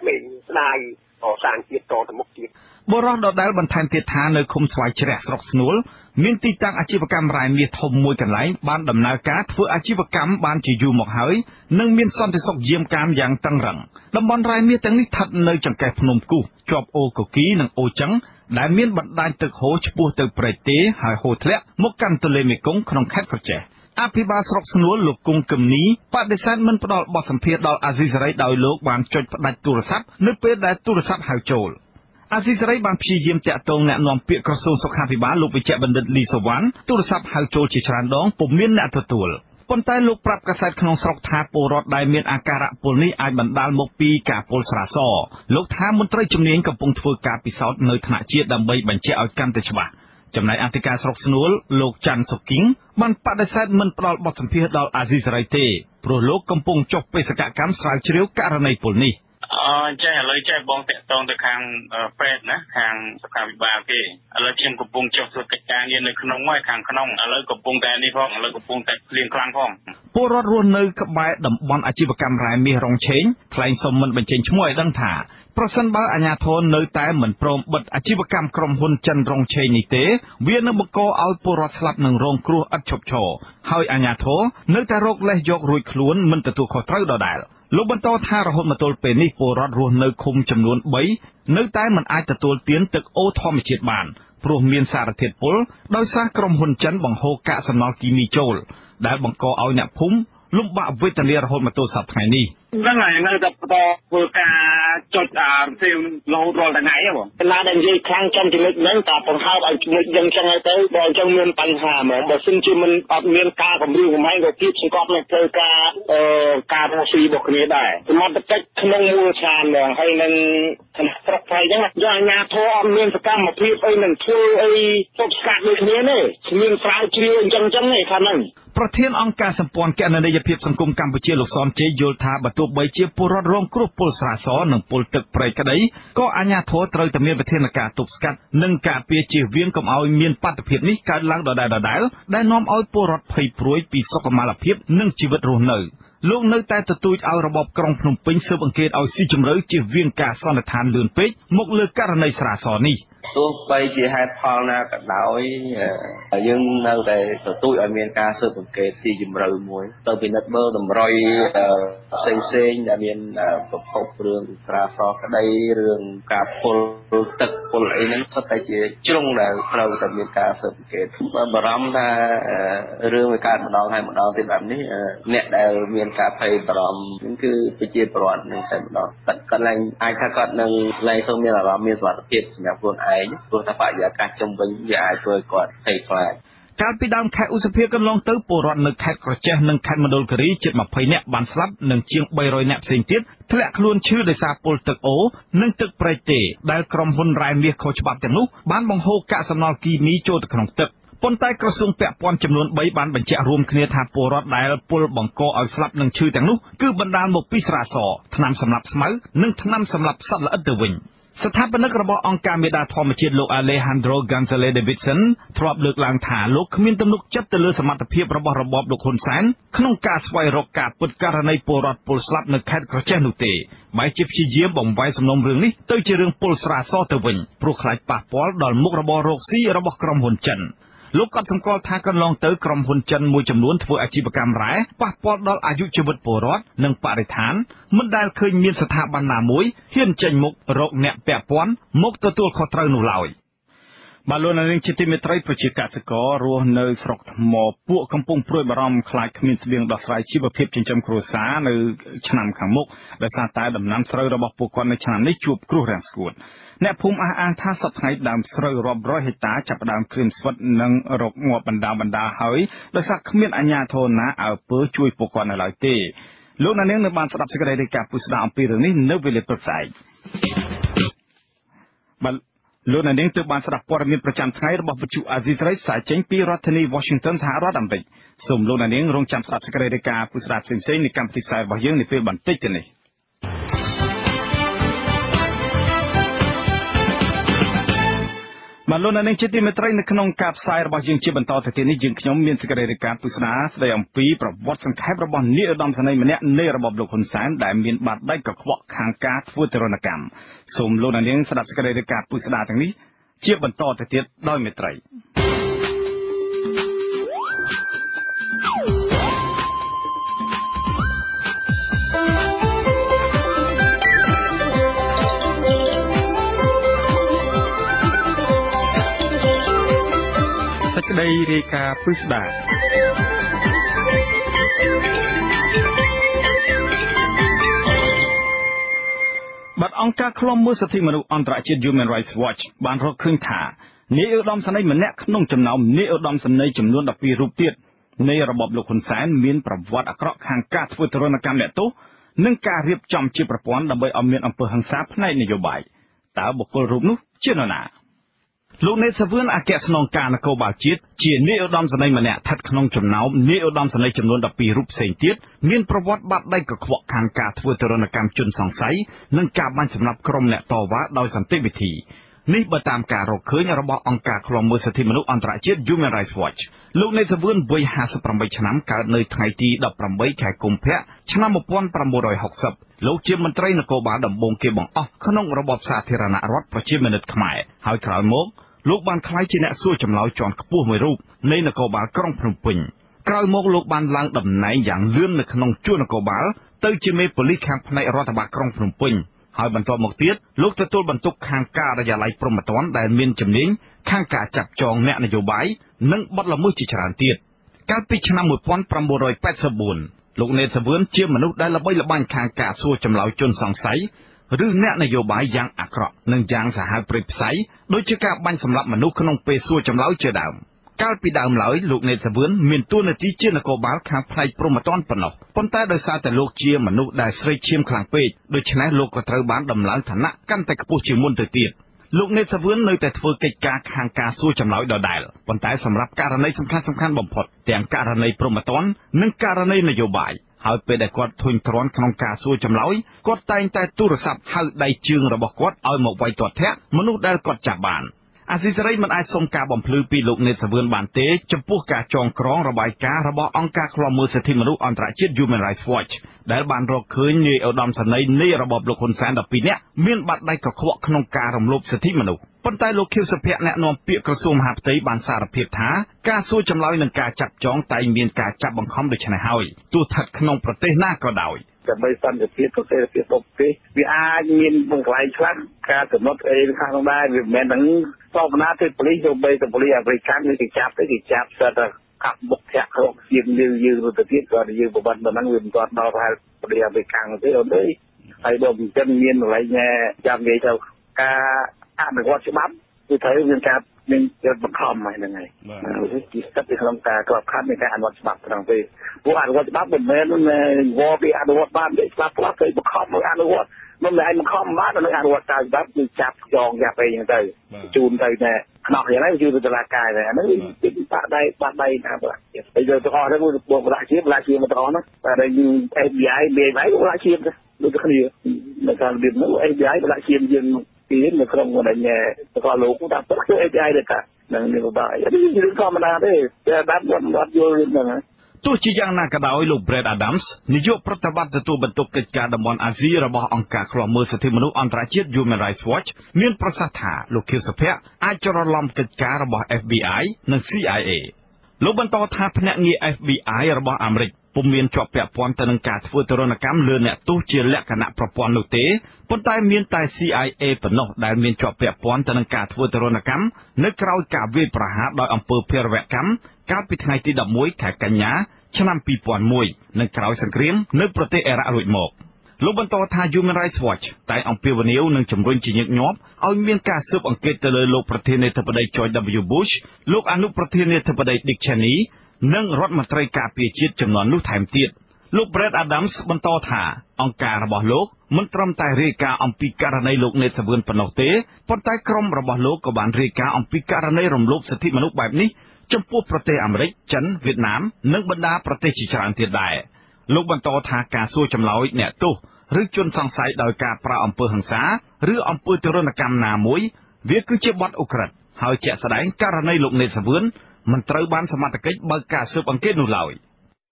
ស្ដាយ កសាងទៀតតទៅមុខទៀតបរោះដដែលបន្ថែមទៀតថានៅឃុំស្វាយជ្រះស្រុកស្នួលមានទីតាំងអាជីវកម្មរ៉ែមាសធំមួយកន្លែងបានដំណើរការធ្វើអាជីវកម្មបានជាយូរមកហើយនិងមានសន្តិសុខយាមកាមយ៉ាងតឹងរ៉ឹងតំបន់រ៉ែមាសទាំងនេះស្ថិតនៅចង្កេះភ្នំគូសជាប់អូកូគីនិងអូចឹងដែលមានបណ្ដាញទឹកហូរឆ្ពោះទៅព្រែកទេហើយហូរធ្លាក់មកកាន់ទន្លេមេគង្គក្នុងខេត្តក្រចេះ អភិបាលស្រុកស្នួលលោកគង់គឹមនីបដិសេធមិនផ្ដល់បទសម្ភាសដល់អាស៊ីសេរីដោយលោកបានចុចផ្ដាច់ទូរស័ព្ទនៅពេលដែលទូរស័ព្ទហៅចូលអាស៊ីសេរីបានព្យាយាមតាក់ទងអ្នកនាំពាក្យក្រសួងសុខាភិបាលលោកវិជ្ជបណ្ឌិតលីសវណ្ណទូរស័ព្ទហៅចូលជាច្រើនដងពុំមានអ្នកទទួលប៉ុន្តែលោកប្រាប់កាសែតក្នុងស្រុកថាពលរដ្ឋដែលមានអាការៈពុលនេះអាចបណ្ដាលមកពីការពុលស្រាស លោកថាមន្ត្រីជំនាញកំពុងធ្វើការពិសោធន៍នៅថ្នាក់ជាតិដើម្បីបញ្ជាក់ឲ្យកាន់តែច្បាស់ ចំណែកអធិការស្រុកស្នួលលោកច័ន្ទសុគីងបានបដិសេធមិនផ្ដល់បទសម្ភាសន៍ដល់អាស៊ីសេរីទេព្រោះលោកកំពុងចុះបេសកកម្មស្រាវជ្រាវករណីពលនេះអឺចេះឥឡូវចេះបងតាក់ទងទៅខាងពេទ្យណាខាងសុខាភិបាលគេឥឡូវខ្ញុំកំពុងចុះធ្វើកិច្ចការងារនៅក្នុងហើយខាងក្នុងឥឡូវកំពុងតែនេះផងឥឡូវកំពុងតែភ្លៀងខ្លាំងផងពលរដ្ឋរស់នៅក្បែរតំបន់អាជីវកម្មរ៉ែមាសរងឆេងថ្លែងសុំមិនបញ្ចេញឈ្មោះឲ្យដឹងថា ប្រសិនបើអាជ្ញាធរនៅតែមិនព្រមបិទអាជីវកម្មក្រុមហ៊ុនចិនរងឆេងនេះទេវានឹងបង្កឲ្យពលរដ្ឋស្លាប់និងរងគ្រោះឥតឈប់ឈរហើយអាជ្ញាធរនៅតែរកលេសយករួចខ្លួនមិនទទួលខុសត្រូវដដែលលោកបន្តថារហូតមកទល់ពេលនេះពលរដ្ឋរស់នៅឃុំចំនួន3នៅតែមិនអាចទទួលទានទឹកអូរធម្មជាតិបានព្រោះមានសារធាតុពុលដោយសារក្រុមហ៊ុនចិនបង្ហូរកាកសំណល់គីមីចូលដែលបង្កឲ្យអ្នកភូមិ លំបាកវេទនារហូតមកទល់សប្តាហ៍ថ្ងៃនេះហ្នឹងហើយនៅតែបន្តធ្វើការចុចអាទេរហូតរាល់ថ្ងៃហ៎បងកណាដែលនិយាយខ្លាំងចំចំណុចហ្នឹងតែបង្ហើបឲ្យចំណុចយ៉ាងចឹងហើយទៅបើអញ្ចឹងមានបញ្ហាហ្មងបើសិនជាមិនអត់មានការគម្រាមកំហែងក៏គៀបសង្កត់នឹងធ្វើការអឺការរស់ស៊ីរបស់គ្នាដែរសមត្ថកិច្ចក្នុងមូលដ្ឋានហ្មងហើយនឹងគណៈស្រុកថៃអញ្ចឹងយកអាជ្ញាធរអត់មានសកម្មភាពអីនឹងធ្វើអីទប់ស្កាត់ដូចគ្នាទេគ្មានស្រាវជ្រាវអញ្ចឹងអញ្ចឹងទេថាហ្នឹងប្រធានអង្គការសម្ព័ន្ធគណនេយ្យភាពសង្គមកម្ពុជាលោកសនជ័យយល់ថាបើទោះបីជាពលរដ្ឋរងគ្រោះពលស្រាសនិងពលទឹកប្រៃក្តីក៏អាជ្ញាធរត្រូវតែមានវិធានការទប់ស្កាត់និងការពារជៀសវាងកុំឲ្យមានបាតុភិបនេះកើតឡើងដដែលៗដែលនាំឲ្យពលរដ្ឋភ័យព្រួយពីសុខុមាលភាពនិងជីវិតរស់នៅលោកនៅតែទទូចឲ្យរបបក្រុងភ្នំពេញស៊ើបអង្កេតឲ្យស៊ីជម្រៅជៀសវាងការសន្និដ្ឋានលឿនពេកមកលើករណីស្រាសនេះទោះបីជាហេតុផលណាក៏ដោយអឺយើងនៅតែទទូចឲ្យមានការស៊ើបអង្កេតទីជម្រៅមួយ ទៅពិនិត្យមើលតម្រុយអឺផ្សេងផ្សេងៗដែលមានអឺប្រភពរឿងស្រាសក្តីរឿងការពុលទឹកពុលអីហ្នឹងសុទ្ធតែជាជ្រុងដែលត្រូវតែមានការស៊ើបអង្កេតបើបារម្ភថាអឺរឿងវាកើតម្ដងហើយម្ដងទៀតបែបនេះអឺអ្នកដែលមានការភ័យបារម្ភហ្នឹងគឺប្រជាពលរដ្ឋនឹងតែម្ដងគាត់គាត់ឡើងអាចថាគាត់នឹងឡើងសូវមានអារម្មណ៍មានសុវត្ថិភាពសម្រាប់ខ្លួនឯងព្រោះថាបរិយាកាសជុំវិញវាអាចធ្វើឲ្យគាត់ភ័យខ្លាចកាលពីដើមខែឧសភាកន្លងទៅពលរដ្ឋនៅខេត្តក្រចេះនិងខេត្តមណ្ឌលគិរីជិត20នាក់បានស្លាប់និងជាង300នាក់ផ្សេងទៀតធ្លាក់ខ្លួនឈឺដោយសារពុលទឹកអូរនិងទឹកប្រេកទេដែលក្រុមហ៊ុនរ៉ែមាសខុសច្បាប់ទាំងនោះបានបង្ហូរកាកសំណល់គីមីចូលទៅក្នុងទឹកប៉ុន្តែក្រសួងពាក់ព័ន្ធចំនួន3បានបញ្ជាក់រួមគ្នាថាពលរដ្ឋដែលពុលបង្កឲ្យស្លាប់និងឈឺទាំងនោះគឺបណ្ដាលមកពីស្រាសថ្នាំសម្លាប់ស្មៅនិងថ្នាំសម្លាប់សត្វល្អិតទៅវិញ។ ស្ថាបនិករបស់អង្គការមេដាធម្មជាតិលោក Alejandro Gonzalez Davidson ធ្លាប់លើកឡើងថាលោកគ្មានទំនុកចិត្តទៅលើសមត្ថភាពរបស់របបលោកហ៊ុនសែនក្នុងការស្វែងរកការពិតករណីពលរដ្ឋពលស្លាប់នៅខេត្តក្រចេះនោះទេបែរជាព្យាយាមបំបីសំណុំរឿងនេះទៅជារឿងពលស្រាសទៅវិញព្រោះខ្លាចប៉ះពាល់ដល់មុខរបររកស៊ីរបស់ក្រុមហ៊ុនចិន លោកក៏សម្គាល់ថាកន្លងទៅក្រុមហ៊ុនចិនមួយចំនួនធ្វើអាជីវកម្មរ៉ែប៉ះពាល់ដល់អាយុជីវិតពលរដ្ឋនិងបរិស្ថានមិនដែលឃើញមានស្ថាប័នណាមួយហ៊ានចេញមុខរកអ្នកពាក់ព័ន្ធមកទទួលខុសត្រូវនោះឡើយបាទលោកនាងជាទីមេត្រីប្រជាកសិកររស់នៅស្រុកថ្មពួកកំពុងព្រួយបារម្ភខ្លាចគ្មានស្បៀងដោះស្រាយជីវភាពចិញ្ចឹមគ្រួសារនៅឆ្នាំខាងមុខដោយសារតែដំណាំស្រូវរបស់ពួកគាត់នៅឆ្នាំនេះជួបគ្រោះរាំងស្ងួត អ្នកភូមិអះអាងថាសប្តាហ៍ដើមស្រូវរាប់រយហិកតាចាប់ផ្ដើមក្រៀមស្វិតនិងរកងាប់បណ្ដាបណ្ដាហើយដោយសារគ្មានអាជ្ញាធរណាអើពើជួយពួកគាត់នៅឡើយទេលោកនាងនៅបានស្ដាប់សេចក្តីរាយការណ៍ពុស្ដាអំពីរឿងនេះនៅវេលាព្រឹកស្អែកបាទលោកនាងទើបបានស្ដាប់ព័ត៌មានប្រចាំថ្ងៃរបស់វិទ្យុអាស៊ីសេរីផ្សាយចេញពីរដ្ឋធានី Washington សហរដ្ឋអាមេរិកសូមលោកនាងរងចាំស្ដាប់សេចក្តីរាយការណ៍ពុស្ដាផ្សេងៗនៃកម្មវិធីផ្សាយរបស់យើងនាពេលបន្តិចទៅនេះ បាទលោកនាងជាទីមេត្រីនៅក្នុងការផ្សាយរបស់យើងជាបន្តទៅទៀតនេះយើងខ្ញុំមានសេចក្តីរាយការណ៍ពុស្ដាស្ដីអំពីប្រវត្តិសង្ខេបរបស់នាយឧត្តមសេនីយ៍ម្នាក់នៃរបបលោកហ៊ុនសែនដែលមានបាតដៃកខ្វក់ខាងការធ្វើទរណកម្មសូមលោកនាងស្ដាប់សេចក្តីរាយការណ៍ពុស្ដាទាំងនេះជាបន្តទៅទៀតដោយមេត្រី សេចក្តីរាយការណ៍ពិស្ដាបាទអង្គការឃ្លាំមើលសិទ្ធិមនុស្សអន្តរជាតិ Human Rights Watch បានរកឃើញថានាយឧត្តមសេនីយ៍ម្នាក់ក្នុងចំណោមនាយឧត្តមសេនីយ៍ចំនួន12រូបទៀតនៃរបបលោកហ៊ុនសែនមានប្រវត្តិអាក្រក់ខាងការធ្វើទរណកម្មអ្នកទោសនិងការរៀបចំជាប្រព័ន្ធដើម្បីឲ្យមានអំពើហិង្សាផ្នែកនយោបាយតើបុគ្គលរូបនោះជានរណា លោកនេតសាវឿនអគ្គស្នងការនគរបាលជាតិជានាយឧត្តមសេនីយ៍ម្នាក់ស្ថិតក្នុងចំណោមនាយឧត្តមសេនីយ៍ចំនួន12រូបផ្សេងទៀតមានប្រវត្តិបាត់ដៃកខ្វក់ខាងការធ្វើទរណកម្មជនសង្ស័យនិងការបាញ់សម្លាប់ក្រុមអ្នកតវ៉ាដោយសន្តិវិធីនេះបើតាមការរកឃើញរបស់អង្គការឃ្លាំមើលសិទ្ធិមនុស្សអន្តរជាតិ Human Rights Watch លោកនេតសាវឿនវ័យ58ឆ្នាំកើតនៅថ្ងៃទី18ខែកុម្ភៈឆ្នាំ1960លោកជាមន្ត្រីនគរបាលដំបងគេបង្អស់ក្នុងរបបសាធារណរដ្ឋប្រជាមានិតខ្មែរហើយក្រោយមក លោកបានក្លាយជាអ្នកសួរចម្លើយជាន់ខ្ពស់មួយរូបនៃនគរបាលក្រុងភ្នំពេញក្រោយមកលោកបានឡើងតំណែងយ៉ាងលឿននៅក្នុងជួរនគរបាលទៅជាមេប៉ូលីសខាងផ្នែករដ្ឋបាលក្រុងភ្នំពេញហើយបន្ទាប់មកទៀតលោកទទួលបន្ទុកខាងការិយាល័យព្រហ្មទណ្ឌដែលមានជំនាញខាងការចាប់ចងអ្នកនយោបាយនិងបទល្មើសជាច្រើនទៀតកាលពីឆ្នាំ1984លោកនេតសាវឿនជាមនុស្សដែលល្បីល្បាញខាងការសួរចម្លើយជនសង្ស័យ ឬអ្នកនយោបាយយ៉ាងអាក្រក់និងយ៉ាងសាហាវព្រៃផ្សៃដូចជាការបាញ់សម្លាប់មនុស្សក្នុងពេលសួរចម្លើយជាដើមកាលពីដើមឡើយលោកណេតសាវឿនមានតួនាទីជានគរបាលខាងផ្នែកព្រហ្មទណ្ឌប៉ុណ្ណោះប៉ុន្តែដោយសារតែលោកជាមនុស្សដែលស្រេកឈាមខ្លាំងពេកដូច្នេះលោកក៏ត្រូវបានដំឡើងឋានៈកាន់តែខ្ពស់ជាងមុនទៅទៀតលោកណេតសាវឿននៅតែធ្វើកិច្ចការខាងការសួរចម្លើយដដែលប៉ុន្តែសម្រាប់ករណីសំខាន់សំខាន់បំផុតទាំងករណីព្រហ្មទណ្ឌនិងករណីនយោបាយ ហើយពេលដែលគាត់ធុញទ្រាន់ក្នុងការសួរចម្លើយគាត់តែងតែទូរស័ព្ទហៅដៃជើងរបស់គាត់ឲ្យមកវាយទាត់ធាក់មនុស្សដែលគាត់ចាប់បាន។ អាស៊ីសេរីមិនអាចសុំការបំភ្លឺពីលោកនេតសាវឿនបានទេចំពោះការចងក្រងរបាយការណ៍របស់អង្គការឃ្លាំមើលសិទ្ធិមនុស្សអន្តរជាតិ Human Rights Watch ដែលបានរកឃើញនាយឧត្តមសេនីយ៍នៃរបបលោកហ៊ុនសែន12នាក់មានបាតដៃកខ្វក់ក្នុងការរំលោភសិទ្ធិមនុស្សប៉ុន្តែលោកខៀវសុភ័ក្រអ្នកនាំពាក្យក្រសួងមហាផ្ទៃបានសារភាពថាការសួរចម្លើយនិងការចាប់ចងតែងមានការចាប់បង្ខំដូច្នេះហើយទោះស្ថិតក្នុងប្រទេសណាក៏ដោយ ដើម្បីសន្តិភាពប្រទេសភាពរបស់ប្រទេសវាអាចមានបង្កន្លែងខ្លះការកំណត់អីខាងនោះដែរវាមិនមែនទាំងសពណាទេប៉ូលីសទៅបីទៅប៉ូលីសអាមេរិកគឺគេចាប់ទៅគេចាប់ស្ទើរតែកាប់បុកធាក់ក្នុងជាងយើងយើងទៅទៀតក៏យើងប្របន្នប៉ុណ្ណឹងវាមិនទាន់ដល់ប្រហែលប៉ូលីសអាមេរិកទេអូនអើយហើយបើមិនចឹងមានកន្លែងចាំនិយាយទៅការអនុវត្តច្បាប់គឺត្រូវមានការ នឹងយកបង្ខំហ្នឹងហើយវាជាស្ថិតនៅក្នុងការក្របខ័ណ្ឌនៃការអនុវត្តច្បាប់ត្រង់ទេពួកអនុវត្តច្បាប់មិនមែនវល់ពីអនុវត្តបានទេច្បាប់ខ្លះគេបង្ខំឲ្យអនុវត្តមិនមែនបង្ខំបាននៅអនុវត្តតាមច្បាប់គឺចាប់ចងយ៉ាប់អីហ្នឹងទៅជូនទៅណែខ្នោះយ៉ាងណាជូនទៅតុលាការហ្នឹងអាហ្នឹងគឺបាក់ដៃបាក់ដៃណាបាទហើយយកទាំងអស់ហ្នឹងបងបលាជាបលាជាមកទាំងអស់ហ្នឹងតែដែល FBI មានហើយបលាជាទៅដូចគ្នានៅតាមរបៀបហ្នឹង FBI បលាជាយើង ពីនៅក្នុងកណ្ដាលសកលលោកថាពិតគឺ API ដែរតានឹងនយោបាយនេះជារឿងធម្មតាទេតែបាត់គាត់អត់យល់រឿងហ្នឹងទោះជាយ៉ាងណាក៏ដោយលោក Brad Adams នាយកប្រតិបត្តិទទួលបន្ទុកកិច្ចការតំបន់អាស៊ីរបស់អង្គការឃ្លាំមើលសិទ្ធិមនុស្សអន្តរជាតិ Human Rights Watch មានប្រសាសន៍ថាលោកខៀវសុភ័ក្រអាចច្រឡំកិច្ចការរបស់ FBI និង CIA លោកបន្តថាភ្នាក់ងារ FBI របស់អាមេរិកពុំមានជាប់ពាក់ព័ន្ធទៅនឹងការធ្វើទរណកម្មលើអ្នកទោសជាលក្ខណៈប្រព័ន្ធនោះទេ ប៉ុន្តែមានតែ CIA ប៉ុណ្ណោះដែលមានជាប់ពាក់ព័ន្ធទៅនឹងការធ្វើទរណកម្មនៅក្រៅការវាយប្រហារដោយអំពើភេរវកម្មកាលពីថ្ងៃទី11ខែកញ្ញាឆ្នាំ2001នៅក្រៅសង្គ្រាមនៅប្រទេសអ៊ីរ៉ាក់រួចមកលោកបន្តថា Human Rights Watch តែអំពាវនាវនឹងជំរុញជាញឹកញាប់ឲ្យមានការស៊ើបអង្កេតទៅលើលោកប្រធានាធិបតី George W Bush លោកអនុប្រធានាធិបតី Dick Cheney និងរដ្ឋមន្ត្រីការពារជាតិចំនួននោះថែមទៀត លោក Brad Adams បន្តថាអង្គការរបស់លោកមិនត្រឹមតែរាយការណ៍អំពីករណីលោកនេតសាវឿនប៉ុណ្ណោះទេប៉ុន្តែក្រុមរបស់លោកក៏បានរាយការណ៍អំពីករណីរំលោភសិទ្ធិមនុស្សបែបនេះចំពោះប្រទេសអាមេរិកចិនវៀតណាមនិងបណ្ដាប្រទេសជាច្រើនទៀតដែរលោកបន្តថាការសួរចម្លើយអ្នកទោសឬជនសង្ស័យដោយការប្រើអំពើហិង្សាឬអំពើទរណកម្មណាមួយវាគឺជាបទឧក្រិដ្ឋហើយជាក់ស្ដែងករណីលោកនេតសាវឿនមិនត្រូវបានសមត្ថកិច្ចបើកការស៊ើបអង្កេតនោះឡើយ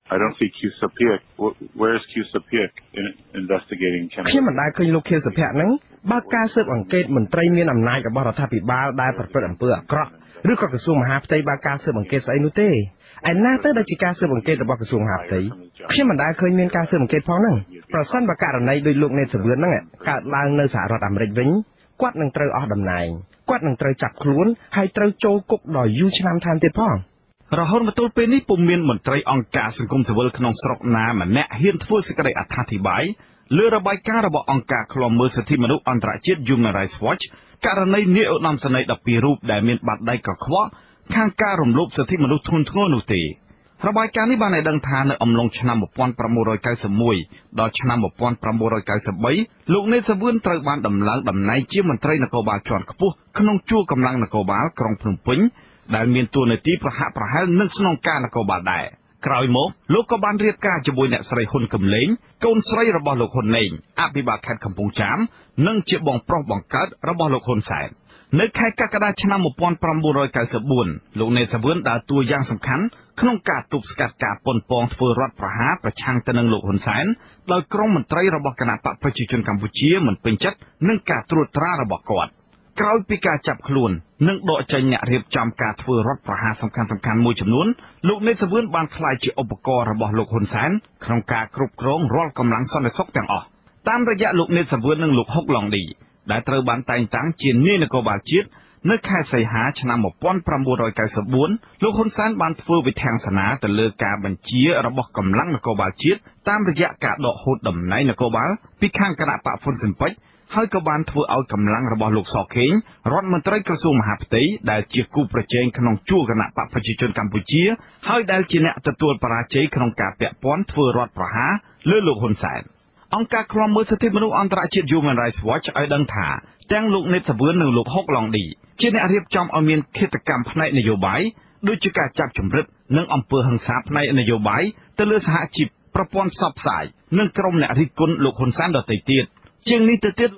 I don't see Q Sapiak. Where is Q Sapiak in investigating China? ខ្ញុំមិនដែលឃើញលោកខៀវសុភ័ក្រហ្នឹងបើកការស៊ើបអង្កេតមន្ត្រីមានអំណាចរបស់រដ្ឋាភិបាលដែលប្រព្រឹត្តអំពើអាក្រក់ឬក៏ក្រសួងមហាផ្ទៃបើកការស៊ើបអង្កេតស្អីនោះទេឯណាទៅដែលជាការស៊ើបអង្កេតរបស់ក្រសួងមហាផ្ទៃខ្ញុំមិនដែលឃើញមានការស៊ើបអង្កេតផងហ្នឹងប្រសិនបើករណីដោយលោកនេតសាវឿនហ្នឹងកើតឡើងនៅសហរដ្ឋអាមេរិកវិញគាត់នឹងត្រូវអស់តំណែងគាត់នឹងត្រូវចាប់ខ្លួនហើយត្រូវចូលគុកដល់យូរឆ្នាំថែមទៀតផង រហូតមកទល់ពេលនេះពុំមានមន្ត្រីអង្គការសង្គមស៊ីវិលក្នុងស្រុកណាម្នាក់ហ៊ានធ្វើសេចក្តីអត្ថាធិប្បាយលើរបាយការណ៍របស់អង្គការឃ្លាំមើលសិទ្ធិមនុស្សអន្តរជាតិ Human Rights Watch ករណីនាយឧត្តមសេនីយ៍12រូបដែលមានបាតដៃកខ្វក់ខាងការរំលោភសិទ្ធិមនុស្សធ្ងន់ធ្ងរនោះទេរបាយការណ៍នេះបានឲ្យដឹងថានៅអំឡុងឆ្នាំ1991ដល់ឆ្នាំ1993លោកនេតសាវឿនត្រូវបានដំឡើងតំណែងជាមន្ត្រីនគរបាលជាន់ខ្ពស់ក្នុងជួរកម្លាំងនគរបាលក្រុងភ្នំពេញ ដែលមានតួនាទីប្រហាក់ប្រហែលនឹងស្នងការនគរបាលដែរក្រោយមកលោកក៏បានរៀបការជាមួយអ្នកស្រីហ៊ុនកំលេងកូនស្រីរបស់លោកហ៊ុនណេងអភិបាលខេត្តកំពង់ចាមនិងជាបងប្រុសបង្កើតរបស់លោកហ៊ុនសែននៅខែកក្កដាឆ្នាំ1994លោកនេសាវឿនដើរតួយ៉ាងសំខាន់ក្នុងការទប់ស្កាត់ការប៉ុនប៉ងធ្វើរដ្ឋប្រហារប្រឆាំងទៅនឹងលោកហ៊ុនសែនដោយក្រុមមន្ត្រីរបស់គណៈបកប្រជាជនកម្ពុជាមិនពេញចិត្តនឹងការត្រួតត្រារបស់គាត់ ក្រោយពីការចាប់ខ្លួននិងដកចេញអ្នករៀបចំការធ្វើរដ្ឋប្រហារសំខាន់សំខាន់មួយចំនួនលោកនេតសាវឿនបានក្លាយជាឧបករណ៍របស់លោកហ៊ុនសែនក្នុងការគ្រប់គ្រងរាល់កម្លាំងសន្តិសុខទាំងអស់តាមរយៈលោកនេតសាវឿននិងលោកហុកឡុងឌីដែលត្រូវបានតែងតាំងជានាយនគរបាលជាតិនៅខែសីហាឆ្នាំ1994លោកហ៊ុនសែនបានធ្វើវិធានសនាទៅលើការបញ្ជារបស់កម្លាំងនគរបាលជាតិតាមរយៈការដកហូតតំណែងនគរបាលពីខាងគណៈបកហ្វុនស៊ិនពេជ្រ ហើយក៏បានធ្វើឲ្យកម្លាំងរបស់លោកសខេងរដ្ឋមន្ត្រីក្រសួងមហាផ្ទៃដែលជាគូប្រជែងក្នុងជួរគណៈបកប្រជាជនកម្ពុជា ហើយដែលជាអ្នកទទួលបរាជ័យក្នុងការពាក់ព័ន្ធធ្វើរដ្ឋប្រហារលើលោកហ៊ុនសែនអង្គការឃ្លាំមើលសិទ្ធិមនុស្សអន្តរជាតិ Human Rights Watch ឲ្យដឹងថាទាំងលោកនេតសាវឿននិងលោកហុកឡុងឌីជាអ្នករៀបចំឲ្យមានឃាតកម្មផ្នែកនយោបាយដូចជាការចាប់ជំរិតនិងអំពើហិង្សាផ្នែកនយោបាយទៅលើសហជីពប្រព័ន្ធផ្សព្វផ្សាយនិងក្រុមអ្នករិះគន់លោកហ៊ុនសែនដទៃទៀត ជាងនេះទៅទៀត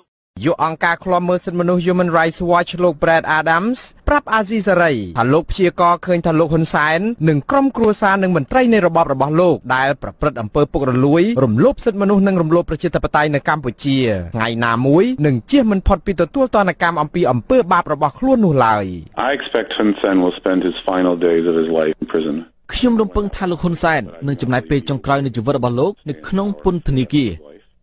យកអង្គការឃ្លាំមើលសិទ្ធិមនុស្ស Human Rights Watch លោក Brad Adams ប្រាប់អាស៊ីសេរីថាលោកព្យាករឃើញថាលោកហ៊ុនសែននិងក្រុមគ្រួសារនិងមន្ត្រីនៃរបបរបស់លោកដែលប្រព្រឹត្តអំពើពុករលួយរំលោភសិទ្ធិមនុស្សនិងរំលោភប្រជាធិបតេយ្យនៅកម្ពុជាថ្ងៃណាមួយនឹងជៀសមិនផុតពីទទួលទណ្ឌកម្មអំពីអំពើបាបរបស់ខ្លួននោះឡើយ I expect Hun Sen will spend his final days of his life in prison. ខ្ញុំរំពឹងថាលោកហ៊ុនសែននឹងចំណាយពេលចុងក្រោយនៃជីវិតរបស់លោកនៅក្នុងពន្ធនាគារ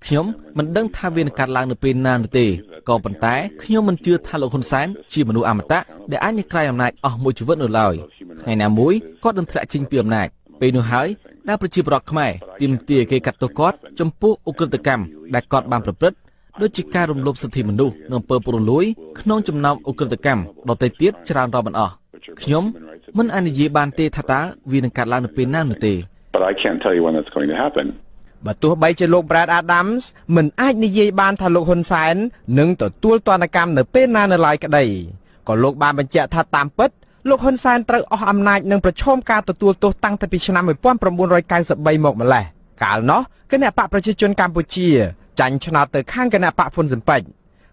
ខ្ញុំមិនដឹងថាវានឹងកាត់ឡើងនៅពេលណានោះទេក៏ប៉ុន្តែខ្ញុំមិនជឿថាលោកហ៊ុនសែនជាមនុស្សអមតៈដែលអាចនឹងក្រៃអំណាចអស់មួយជីវិតនៅឡើយថ្ងៃណាមួយគាត់នឹងធ្លាក់ចេញពីអំណាចពេលនោះហើយដែលប្រជាពលរដ្ឋខ្មែរទាមទារគេកាត់ទោសគាត់ចំពោះអ ுக ្រិតកម្មដែលគាត់បានប្រព្រឹត្តដូចជាការរំលោភសិទ្ធិមនុស្សនិងអំពើពុករលួយក្នុងចំណោមអ ுக ្រិតកម្មដទៃទៀតច្រើនរាប់មិនអស់ខ្ញុំមិនអាចនិយាយបានទេថាតើវានឹងកាត់ឡើងនៅពេលណានោះទេ But I can't tell you when that's going to happen. បើទោះបីជាលោក Brad Adams មិនអាចនិយាយបានថាលោកហ៊ុនសែននឹងទទួលទណ្ឌកម្មនៅពេលណានៅឡើយក្តីក៏លោកបានបញ្ជាក់ថាតាមពិតលោកហ៊ុនសែនត្រូវអស់អំណាចនិងប្រឈមការទទួលទោសតាំងតែពីឆ្នាំ1993មកម្លេះកាលនោះគណៈបកប្រជាជនកម្ពុជា ចាញ់ឆ្នោតទៅខាងគណៈបកហ៊ុនស៊ិនពេជ្រ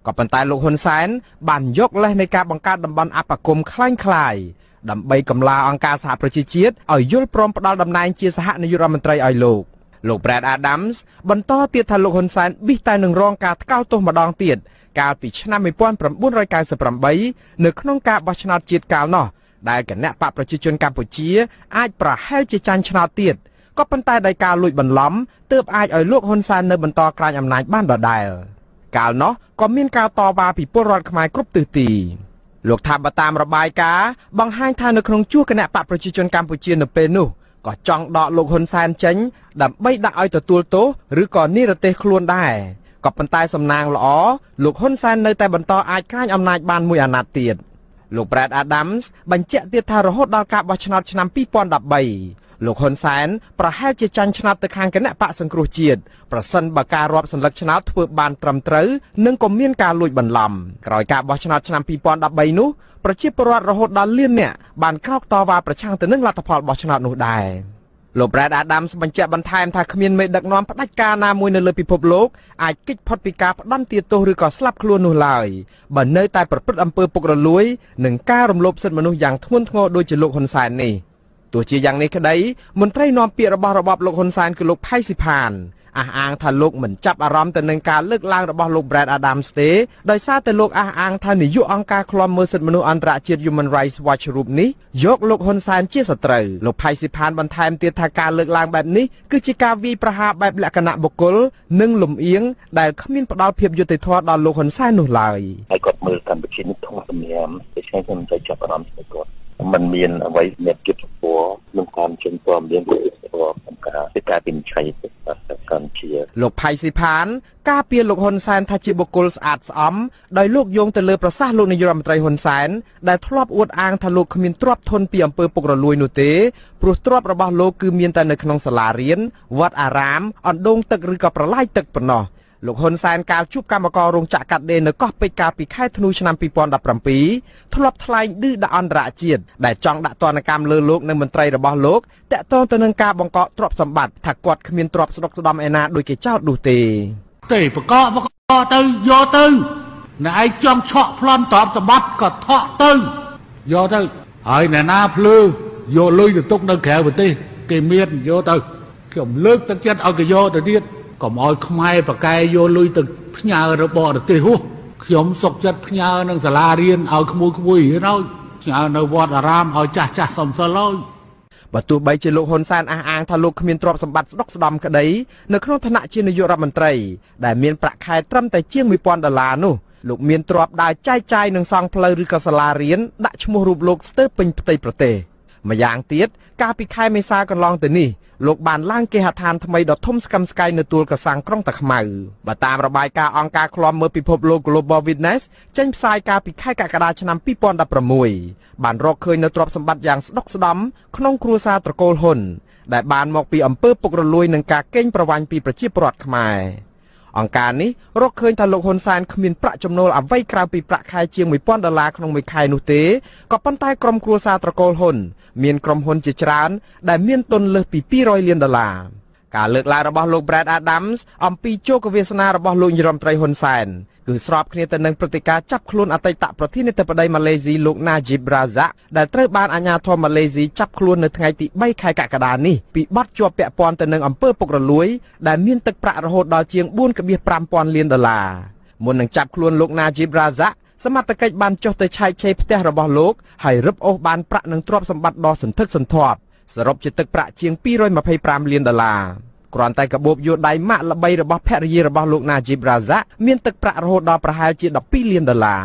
ក៏ប៉ុន្តែលោកហ៊ុនសែនបានយកលេសនៃការបង្កើតតំបន់អបគមคล้ายៗដើម្បីកម្លាអង្គការសហប្រជាជាតិឲ្យយល់ព្រមផ្ដល់តំណែងជាសហនាយករដ្ឋមន្ត្រីឲ្យលោក លោក Brad Adams បន្តទៀតថាលោកហ៊ុនសែនប៊ីសតែនឹងរងការថ្កោលទោសម្ដងទៀតកាលពីឆ្នាំ1998នៅក្នុងការបោះឆ្នោតជាតិកាលនោះដែលគណៈបកប្រជាជនកម្ពុជាអាចប្រហែលជាចាញ់ឆ្នោតទៀតក៏ប៉ុន្តែដោយការលួចបន្លំទើបអាចឲ្យលោកហ៊ុនសែននៅបន្តក្រាញអំណាចបានដដែលកាលនោះក៏មានការតវ៉ាពីពលរដ្ឋខ្មែរគ្រប់ទិសទីលោកថាបើតាមរបាយការណ៍បង្ហាញថានៅក្នុងជួរគណៈបកប្រជាជនកម្ពុជានៅពេលនោះ ក៏ចង់ដកលោកហ៊ុនសែនចេញ ដើម្បីដាក់ឲ្យទទួលទោសឬក៏និរទេសខ្លួនដែរក៏ប៉ុន្តែសំណាងល្អលោកហ៊ុនសែននៅតែបន្តអាចក្រាញអំណាចបានមួយអាណត្តិទៀតលោក Brad Adams បញ្ជាក់ទៀតថារហូតដល់ការបោះឆ្នោតឆ្នាំ2013 លោកហ៊ុនសែនប្រហែលជាចាញ់ឆ្នោតទៅខាងគណៈបកសង្គ្រោះជាតិប្រសិនបើការរាប់សន្លឹកឆ្នោតធ្វើបានត្រឹមត្រូវនិងក៏មានការលួចបន្លំក្រោយការបោះឆ្នោតឆ្នាំ2013នោះប្រជាពលរដ្ឋរហូតដល់លានអ្នកបានក្រោកតវ៉ាប្រឆាំងទៅនឹងលទ្ធផលបោះឆ្នោតនោះដែរលោក Brad Adams បញ្ជាក់បន្ថែមថាគ្មានមេដឹកនាំផ្ដាច់ការណាមួយនៅលើពិភពលោកអាចគេចផុតពីការផ្ដន់ទាទោសឬក៏ស្លាប់ខ្លួននោះឡើយបើនៅតែប្រព្រឹត្តអំពើពុករលួយនិងការរំលោភសិទ្ធិមនុស្សយ៉ាងធ្ងន់ធ្ងរដូចជាលោកហ៊ុនសែននេះ។ ទោះជាយ៉ាងនេះក្តីមន្ត្រីនាំពាក្យរបស់របបលោកហ៊ុនសែនគឺលោកផៃស៊ីផានអះអាងថាលោកមិនចាប់អារម្មណ៍ទៅនឹងការលើកឡើងរបស់លោក Brad Adams ទេដោយសារតែលោកអះអាងថានាយកអង្គការឃ្លាំមើលសិទ្ធិមនុស្សអន្តរជាតិ Human Rights Watch រូបនេះយកលោកហ៊ុនសែនជាសត្រូវលោកផៃស៊ីផានបន្ថែមទៀតថាការលើកឡើងបែបនេះគឺជាការវាយប្រហារបែបលក្ខណៈបុគ្គលនិងលំអៀងដែលគ្មានផ្ដល់ភាពយុត្តិធម៌ដល់លោកហ៊ុនសែននោះឡើយហើយគាត់មើលកម្ពុជានេះធំសម្ញាមដូច្នេះខ្ញុំមិនទៅចាប់អារម្មណ៍ទៅគាត់ มันមានអ្វីមានគិតចំពោះនឹងតាមជន់ព័ត៌មាន của ក្នុងការពីការពិនិច្ឆ័យកម្ពុជាលោកផៃស៊ីផាន ការពារលោកហ៊ុនសែនថាជាបុគ្គលស្អាតស្អំដោយលោកយោងទៅលើប្រសាសន៍លោកនាយរដ្ឋមន្ត្រីហ៊ុនសែនដែលធ្លាប់អួតអាងថាលោកគ្មានទ្រព្យធនពីអំពើពុករលួយនោះទេព្រោះទ្រព្យរបស់លោកគឺមានតែនៅក្នុងសាលារៀនវត្តអារាមអណ្ដូងទឹកឬក៏ប្រឡាយទឹកប៉ុណ្ណោះ លោកហ៊ុនសែនកាលជួបកម្មកររោងចក្រកាត់ដេរនៅកោះពេជ្រកាលពីខែធ្នូឆ្នាំ2017ធ្លាប់ថ្លែងឌឺដាក់អន្តរជាតិដែលចង់ដាក់ទណ្ឌកម្មលើលោកនិងមន្ត្រីរបស់លោកតាក់ទងទៅនឹងការបង្កកទ្រព្យសម្បត្តិថាគាត់គ្មានទ្រព្យស្ដុកស្ដំឯណាដោយគេចោទនោះទេទេបកបកទៅយកទៅអ្នកឯងចង់ឆក់ប្លន់ទ្រព្យសម្បត្តិក៏ថក់ទៅយកទៅហើយអ្នកណាភ្លឺយកលុយទៅទុកនៅក្រៅប្រទេសគេមានយកទៅខ្ញុំលើកទឹកចិត្តឲ្យគេយកទៅទៀត កុំឲ្យខ្មែរប្រកែយកលុយទៅផ្ញើរបស់ប្រទេសហោះខ្ញុំសុកចិត្តផ្ញើនឹងសាលារៀនឲ្យក្មួយក្មួយរៀនឲ្យផ្ញើនៅវត្តអារាមឲ្យចាស់ចាស់សំសិលឲ្យបើទោះបីជាលោកហ៊ុនសែនអះអាងថាលោកគ្មានទ្រព្យសម្បត្តិស្ដុកស្ដំក្តីនៅក្នុងឋានៈជានាយករដ្ឋមន្ត្រីដែលមានប្រាក់ខែត្រឹមតែជាង1000ដុល្លារនោះលោកមានទ្រព្យដើរចែកចាយនឹងសង់ផ្លូវឬក៏សាលារៀនដាក់ឈ្មោះរូបលោកស្ទើរពេញផ្ទៃប្រទេស ម្យ៉ាងទៀតកាលពីខែមេសាកន្លងទៅនេះលោកបានឡើងគេហដ្ឋានថ្មីដ៏ធំស្កឹមស្កៃនៅទួលកសាំងក្រុងតាខ្មៅបើតាមរបាយការណ៍អង្គការឃ្លាំមើលពិភពលោក Global Witness ចេញផ្សាយកាលពីខែកក្កដាឆ្នាំ2016បានរកឃើញនៅទ្រព្យសម្បត្តិយ៉ាងស្ដុកស្ដំក្នុងគ្រួសារត្រកូលហ៊ុនដែលបានមកពីអំពើពុករលួយនិងការកេងប្រវ័ញ្ចពីប្រជាពលរដ្ឋខ្មែរ អង្គការនេះរកឃើញថាលោកហ៊ុនសែនគ្មានប្រាក់ចំណូលអ្វីក្រៅពីប្រាក់ខែជាង1000ដុល្លារក្នុងមួយខែនោះទេក៏ប៉ុន្តែក្រុមគ្រួសារត្រកូលហ៊ុនមានក្រុមហ៊ុនជាច្រើនដែលមានទុនលើសពី200លានដុល្លារ ការលើកឡើងរបស់លោក Brad Adams អំពីជោគវាសនារបស់លោកនាយរដ្ឋមន្ត្រីហ៊ុនសែនគឺស្របគ្នាទៅនឹងព្រឹត្តិការណ៍ចាប់ខ្លួនអតីតប្រធានាធិបតីម៉ាឡេស៊ីលោក Najib Razak ដែលត្រូវបានអាជ្ញាធរម៉ាឡេស៊ីចាប់ខ្លួននៅថ្ងៃទី3ខែកក្កដានេះពីបទជាប់ពាក់ព័ន្ធទៅនឹងអំពើពុករលួយដែលមានទឹកប្រាក់រហូតដល់ជាង4.5000លានដុល្លារមុននឹងចាប់ខ្លួនលោក Najib Razak សមត្ថកិច្ចបានចុះទៅឆែកឆេរផ្ទះរបស់លោកហើយរឹបអូសបានប្រាក់និងទ្រព្យសម្បត្តិដ៏សន្ធឹកសន្ធាប់ សរុបជាទឹកប្រាក់ជាង225លានដុល្លារគ្រាន់តែកាបូបយួរដៃម៉ាក់ល្បីរបស់ភរិយារបស់លោក Najib Razak មានទឹកប្រាក់រហូតដល់ប្រហែលជា12លានដុល្លារ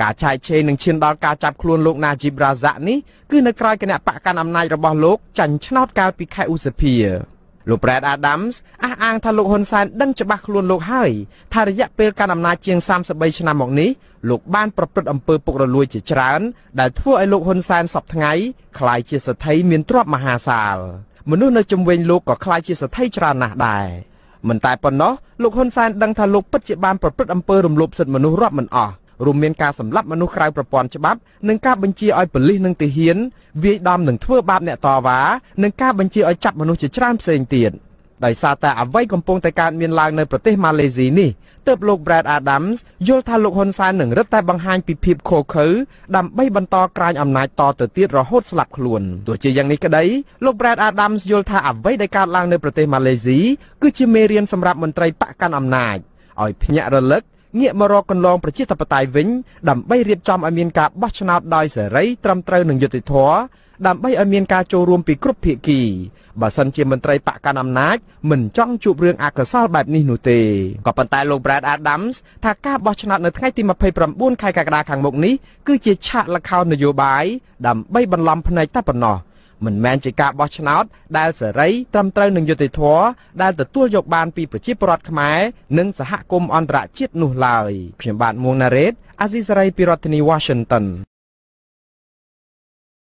ការឆែកឆេរនឹងឈានដល់ការចាប់ខ្លួនលោក Najib Razak នេះគឺនៅក្រៅគណៈបកកាន់អំណាចរបស់លោកចាញ់ឆ្នោតកាលពីខែឧសភា លោក Brad Adams អះអាងថាលោកហ៊ុនសែនដឹងច្បាស់ខ្លួនលោកហើយថារយៈពេលកាន់អំណាចជាង33ឆ្នាំមកនេះលោកបានប្រព្រឹត្តអំពើពុករលួយជាច្រើន ដែលធ្វើឲ្យលោកហ៊ុនសែនសពថ្ងៃក្លាយជាសេដ្ឋីមានទ្រព្យមហាសាលមនុស្សនៅជំវិញលោកក៏ក្លាយជាសេដ្ឋីច្រើនណាស់ដែរមិនតែប៉ុណ្ណោះលោកហ៊ុនសែនដឹងថាលោកពិតជាបានប្រព្រឹត្តអំពើរំលោភសិទ្ធិមនុស្សរាប់មិនអស់ រួមមានការសម្លាប់មនុស្សក្រៅប្រព័ន្ធច្បាប់និងការបញ្ជាឲ្យប៉ូលីសនិងទាហានវាយដំនិងធ្វើបាបអ្នកតវ៉ានិងការបញ្ជាឲ្យចាប់មនុស្សជាច្រើនផ្សេងទៀតដោយសារតែអ្វីកំពុងតែកើតមានឡើងនៅប្រទេសម៉ាឡេស៊ីនេះទើបលោក Brad Adams យល់ថាលោកហ៊ុនសែននឹងរឹតតែបង្ហាញពីភាពខុសខើដើម្បីបន្តក្រាញអំណាចតទៅទៀតរហូតស្លាប់ខ្លួនទោះជាយ៉ាងនេះក្តីលោក Brad Adams យល់ថាអ្វីដែលកើតឡើងនៅប្រទេសម៉ាឡេស៊ីគឺជាមេរៀនសម្រាប់មន្ត្រីបកកាន់អំណាចឲ្យភ្ញាក់រលឹក ងាកមករកកន្លងប្រជាធិបតេយ្យវិញដើម្បីរៀបចំឲ្យមានការបោះឆ្នោតដោយសេរីត្រឹមត្រូវនិងយុត្តិធម៌ដើម្បីឲ្យមានការចូលរួមពីគ្រប់ភាគីបើសិនជាមន្ត្រីបកកណ្ដាលអំណាចមិនចង់ជួបរឿងអកុសលបែបនេះនោះទេក៏ប៉ុន្តែលោក Brad Adams ថាការបោះឆ្នោតនៅថ្ងៃទី29ខែកក្កដាខាងមុខនេះគឺជាឆាកល្ខោននយោបាយដើម្បីបន្លំភ្នែកតែប៉ុណ្ណោះ មិនមែនជាការបោះឆ្នោត ដែលសេរីត្រឹមត្រូវនឹងយុត្តិធម៌ដែលទទួលយកបានពីប្រជាពលរដ្ឋខ្មែរនិងសហគមន៍អន្តរជាតិនោះឡើយខ្ញុំបាទមួងណារ៉េតអាស៊ីសេរីពីរដ្ឋធានី Washington